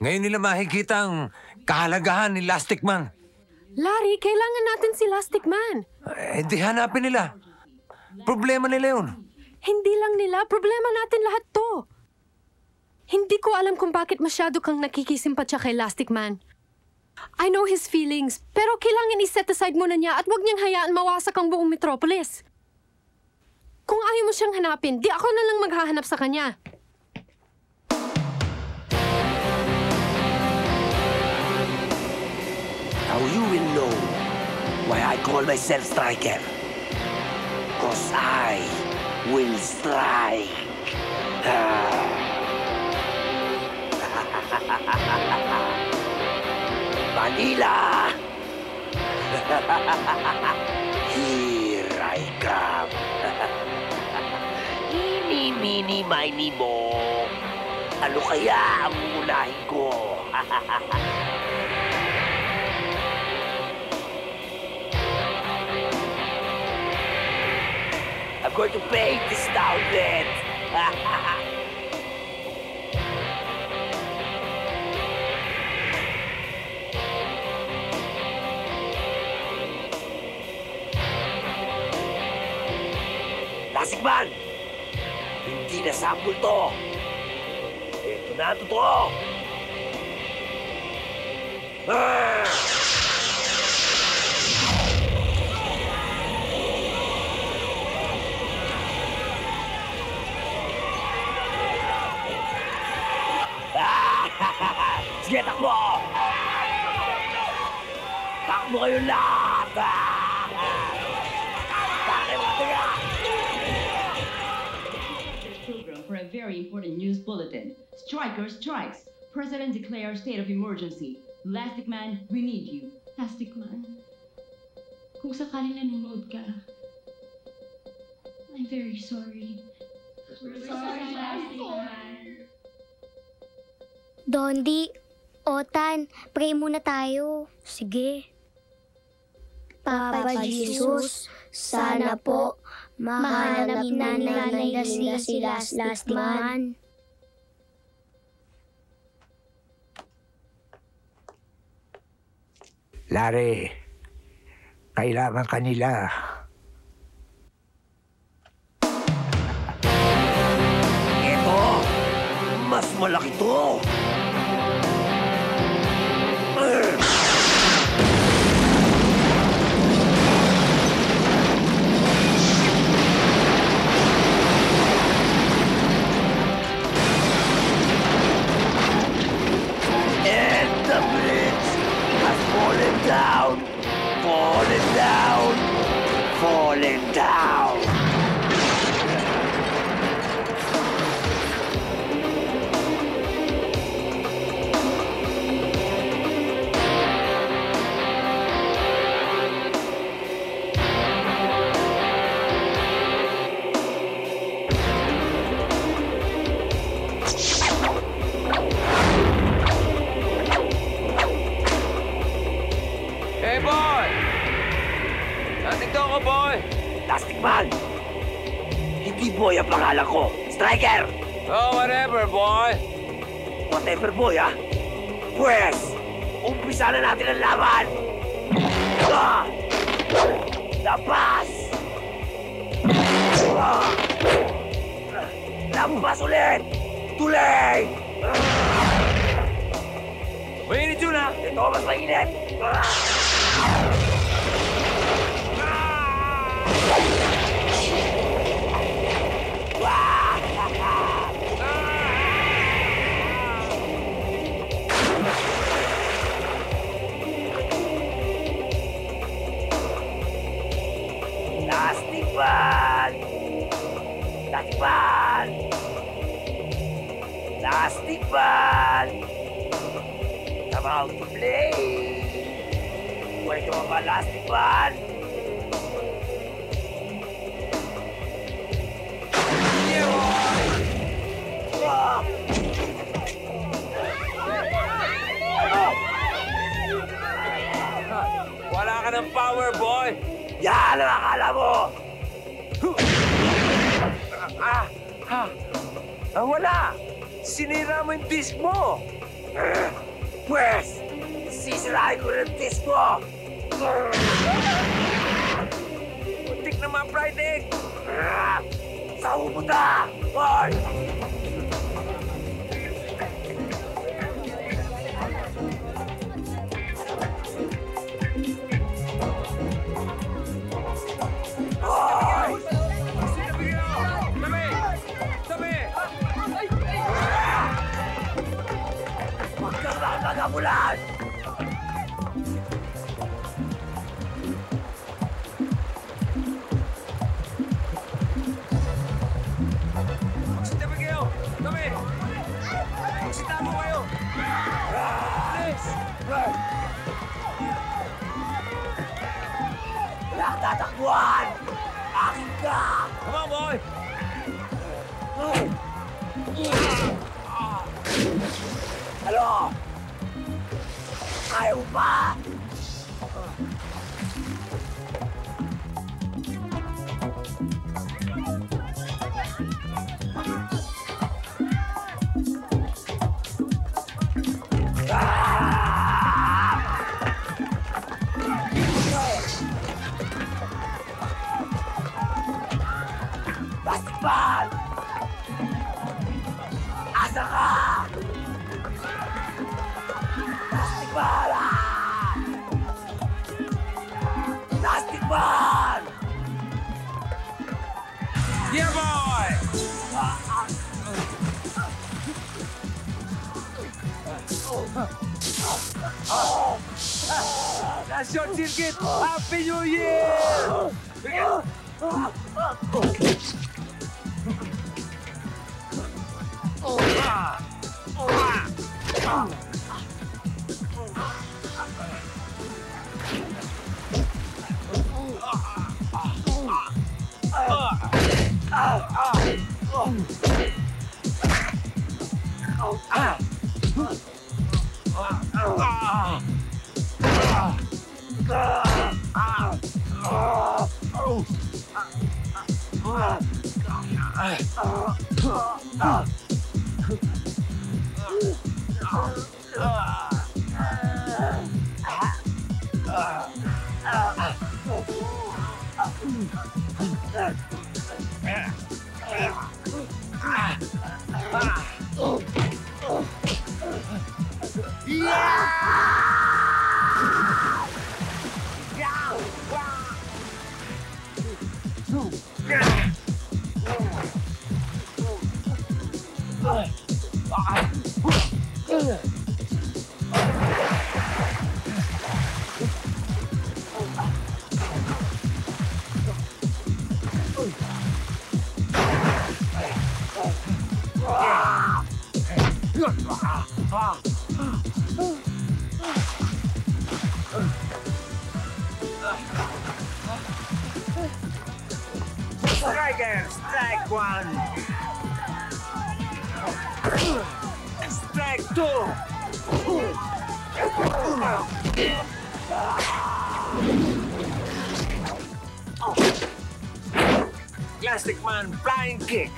Ngayon nila makikita ang kahalagahan ni Lastic Man. Larry, kailangan natin si Lastic Man. Eh, di hanapin nila. Problema nila yun. Hindi lang nila, problema natin lahat to. Hindi ko alam kung bakit masyado kang nakikisimpatya kay Lastic Man. I know his feelings, pero kailangan i-set aside muna niya at huwag niyang hayaan mawasak ang buong metropolis. Kung ayaw mo siyang hanapin, di ako na lang maghahanap sa kanya. You will know why I call myself Striker. Cause I will strike. Manila! Here I come. Mini, mini, mini mo. Ano kaya ang uunahin ko? going to paint this town red. Lasik man! Hindi na sample to. Ito na ang totoo. Ah! Takbo kayo lahat! For a very important news bulletin. Striker strikes. President declares state of emergency. Elastic Man, we need you. Plastic Man, kung sakaling nanonood ka, I'm very sorry. Dondi, Otan, pray muna tayo. Sige. Papa Jesus, sana po mahanap na nanay na si Lasting Man. Larry, kailangan kanila. Ito! Mas malaki to! Down, falling down, fallen down. Man! Hindi boy ang pangalan ko. Striker! Oh, whatever, boy! Whatever boy, ah. Pwes, umpisa na natin ang laban! Ah! Labas! Ah! Labas ulit! Tuloy! Mainit yun, ha? Ito mas mainit! Ah! Plastic Plastic Ball! About to play! Mo ba Plastic Ball? Yeah, boy! Ah! Wala ka ng power, boy! Yan ang akala mo! Ah! Ah! Ah, wala! Sinira mo yung disc mo! Pwes, sisirahin ko ng disc mo! Muntik na ma-fried egg! Sa pupunta! Hoy! Hoy! Nakagamulan! Magsitabi kayo! Tabi! Magsitamo kayo! Please! Wala kang tatakbuhan! Akin ka! Come on, boy! Ano? Ayaw Oh! Ah, short circuit! Happy New Year! 哎，好。Striker, strike one. Strike two. Plastic Man flying kick.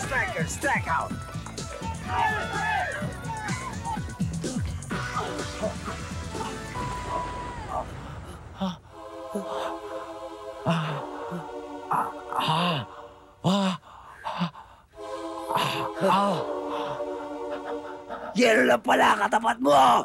Striker, strike out. Yelo lang pala katapat mo!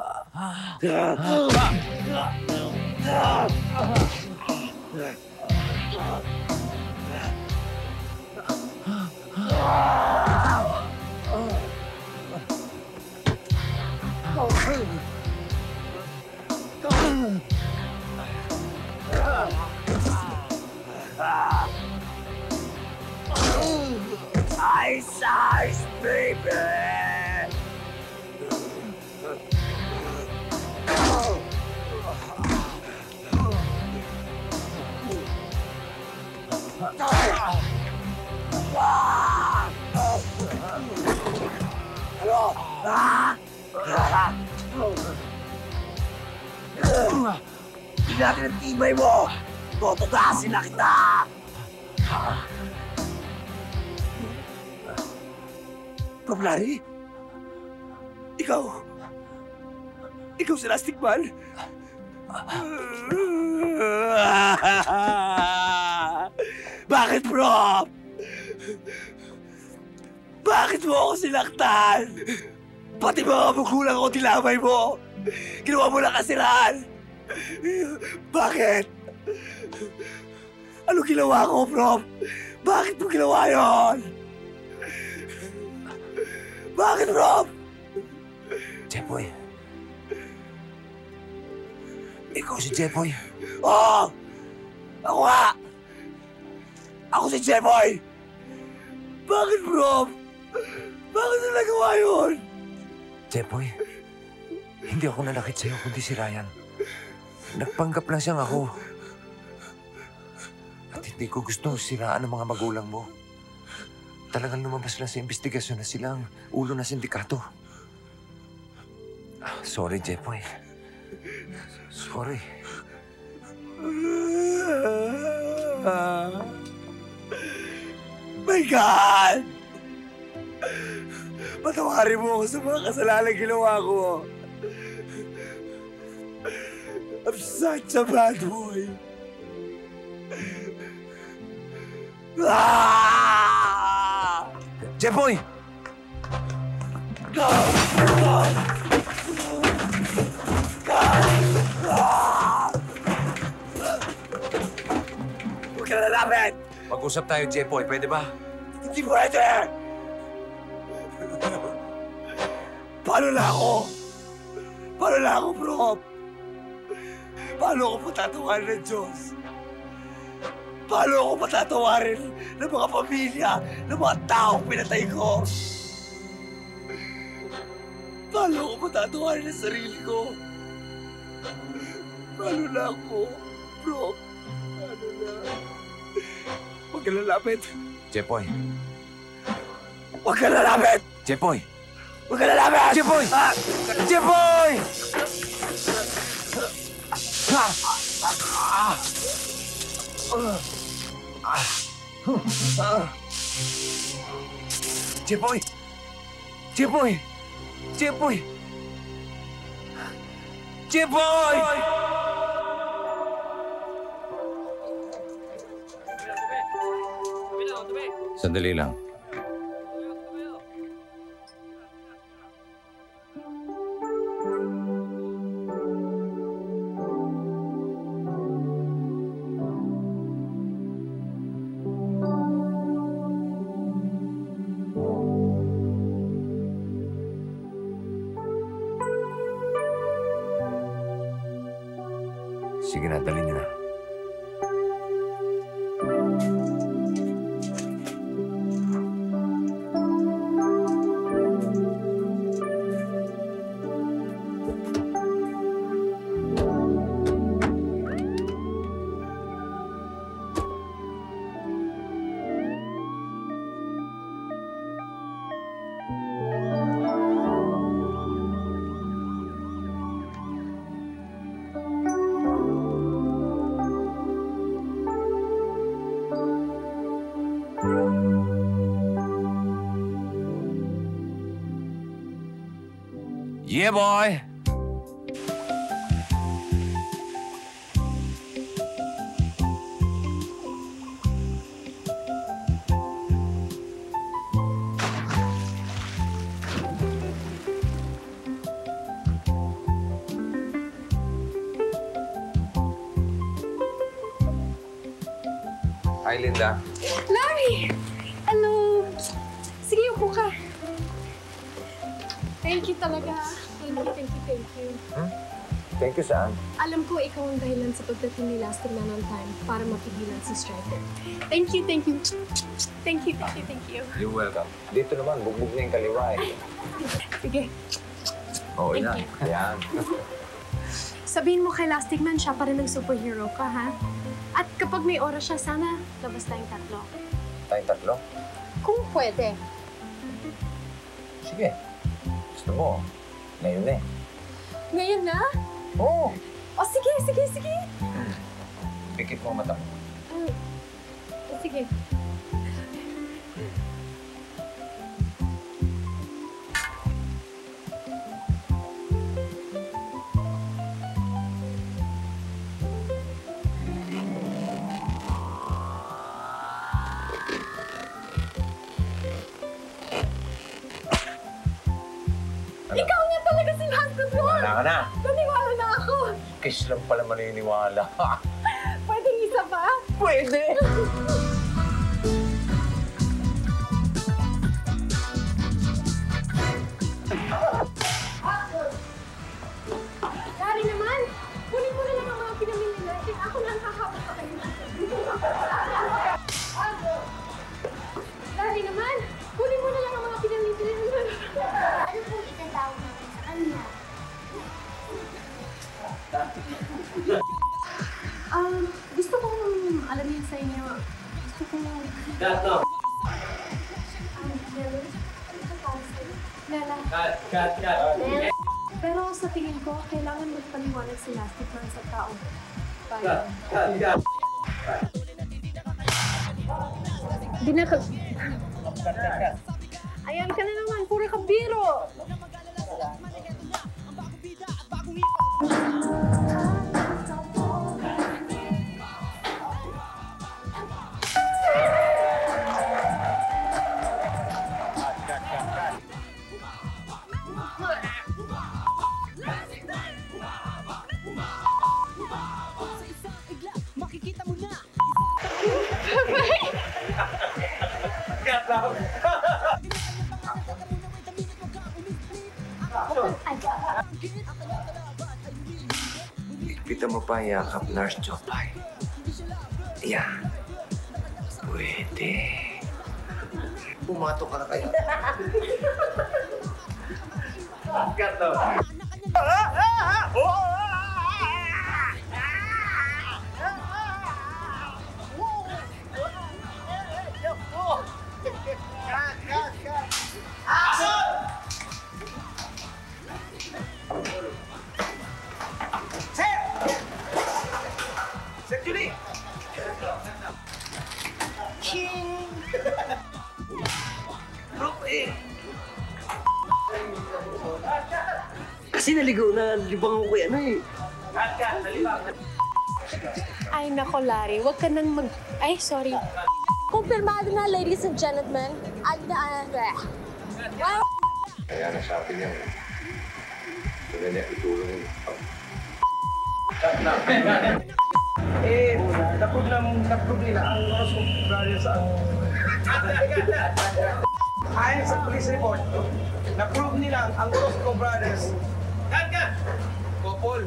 Ice, ice, baby! Tingnan ang tibay mo! Tututasin na kita! Pablari? Ikaw? Ikaw si Elastic Man? Bakit, bro? Bakit mo ako sinaktan? Pati mga magulang ko tinamay mo. Ginawa mo lang kasiraan. Bakit? Ano ginawa ko, bro? Bakit mo ginawa yon? Bakit, bro? Jepoy. Ikaw si Jepoy. Oo! Ako nga! Ako si Jeboy! Bakit, bro? Bakit na nagawa yun? Jepoy, hindi ako nanakit sa'yo kundi si Ryan. Nagpanggap lang siyang ako. At hindi ko gusto siraan ang mga magulang mo. Talagang lumabas lang sa investigasyon na silang ulo na sindikato. Ah, sorry, Jepoy. Sorry. My God! Patawarin mo ako sa mga kasalanan ginawa ko. I'm such a bad boy. Ah! Jepoy! Huwag ka na namin! Mag-usap tayo, Jepoy. Pwede ba? Hindi pwede! Paano na ako? Paano na ako, bro? Paano ako patatawarin ng Diyos? Paano ako patatawarin ng mga pamilya, ng mga taong pinatay ko? Paano ako patatawarin ng sarili ko? Paano na ako, bro? Paano na? Huwag ka lalapit. Jepoy. Huwag ka lalapit! Jepoy! Huwag ka lalapit! Jepoy! Ah! Jepoy! Ah! Ah! Ah! Ah! Jepoy! Jepoy! Jepoy! Jepoy! Sandali lang. Boy! Dahilan sa pagdating ni Last Man on time para mapigilan si Striker. Thank you, thank you. Thank you, thank you, thank you. You're welcome. Dito naman, bugbog na yung kaliwa eh. Sige. Oo, Thank yan. you. Yan. Sabihin mo kay Lastic Man, siya pa rin ang superhero ka, ha? At kapag may oras siya, sana labas tayong tatlo. Tayong tatlo? Kung pwede. Sige. Gusto mo. Ngayon na eh. Ngayon na? Oo. Sige, sige. Pikit mo mata. Mm. Sige. Ikaw niya talaga si Man! Wala ka na. Kiss lang pala maniniwala. Pwedeng isa pa? Pwede! Dari naman! Kunin mo na lang ang mga pinamili natin. Ako na ang kakapit sa kayo. Lela. Cut, cut, cut. Lela. Pero sa tingin ko, kailangan magpaliwanag si Lastic Man sa tao. Para... Cut, cut. Dinaka... Ayan ka na naman, puro ka biro! Mo pa ang yakap, Nurse Jopay. Yan. Pwede. Pumato ka na kayo. Gato. Sir Larry. Huwag ka nang mag... Ay, sorry. Kumpirmado na, ladies and gentlemen. At na... Well, Kaya nasabi niya, wala niya itulong. Eh, na-prove na, na-prove nila ang Roscoe Brothers ang... Ayon sa police report, na-prove nila ang Roscoe Brothers. Couple.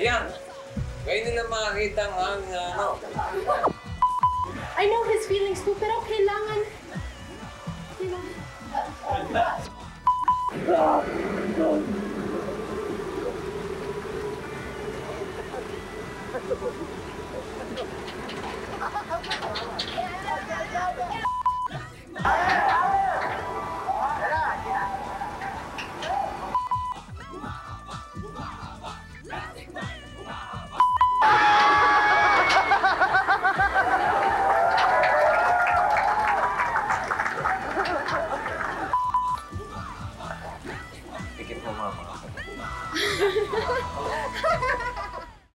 Yan! Ngayon nila makakita ang ano. I know his feelings too, pero kailangan... Pikit mo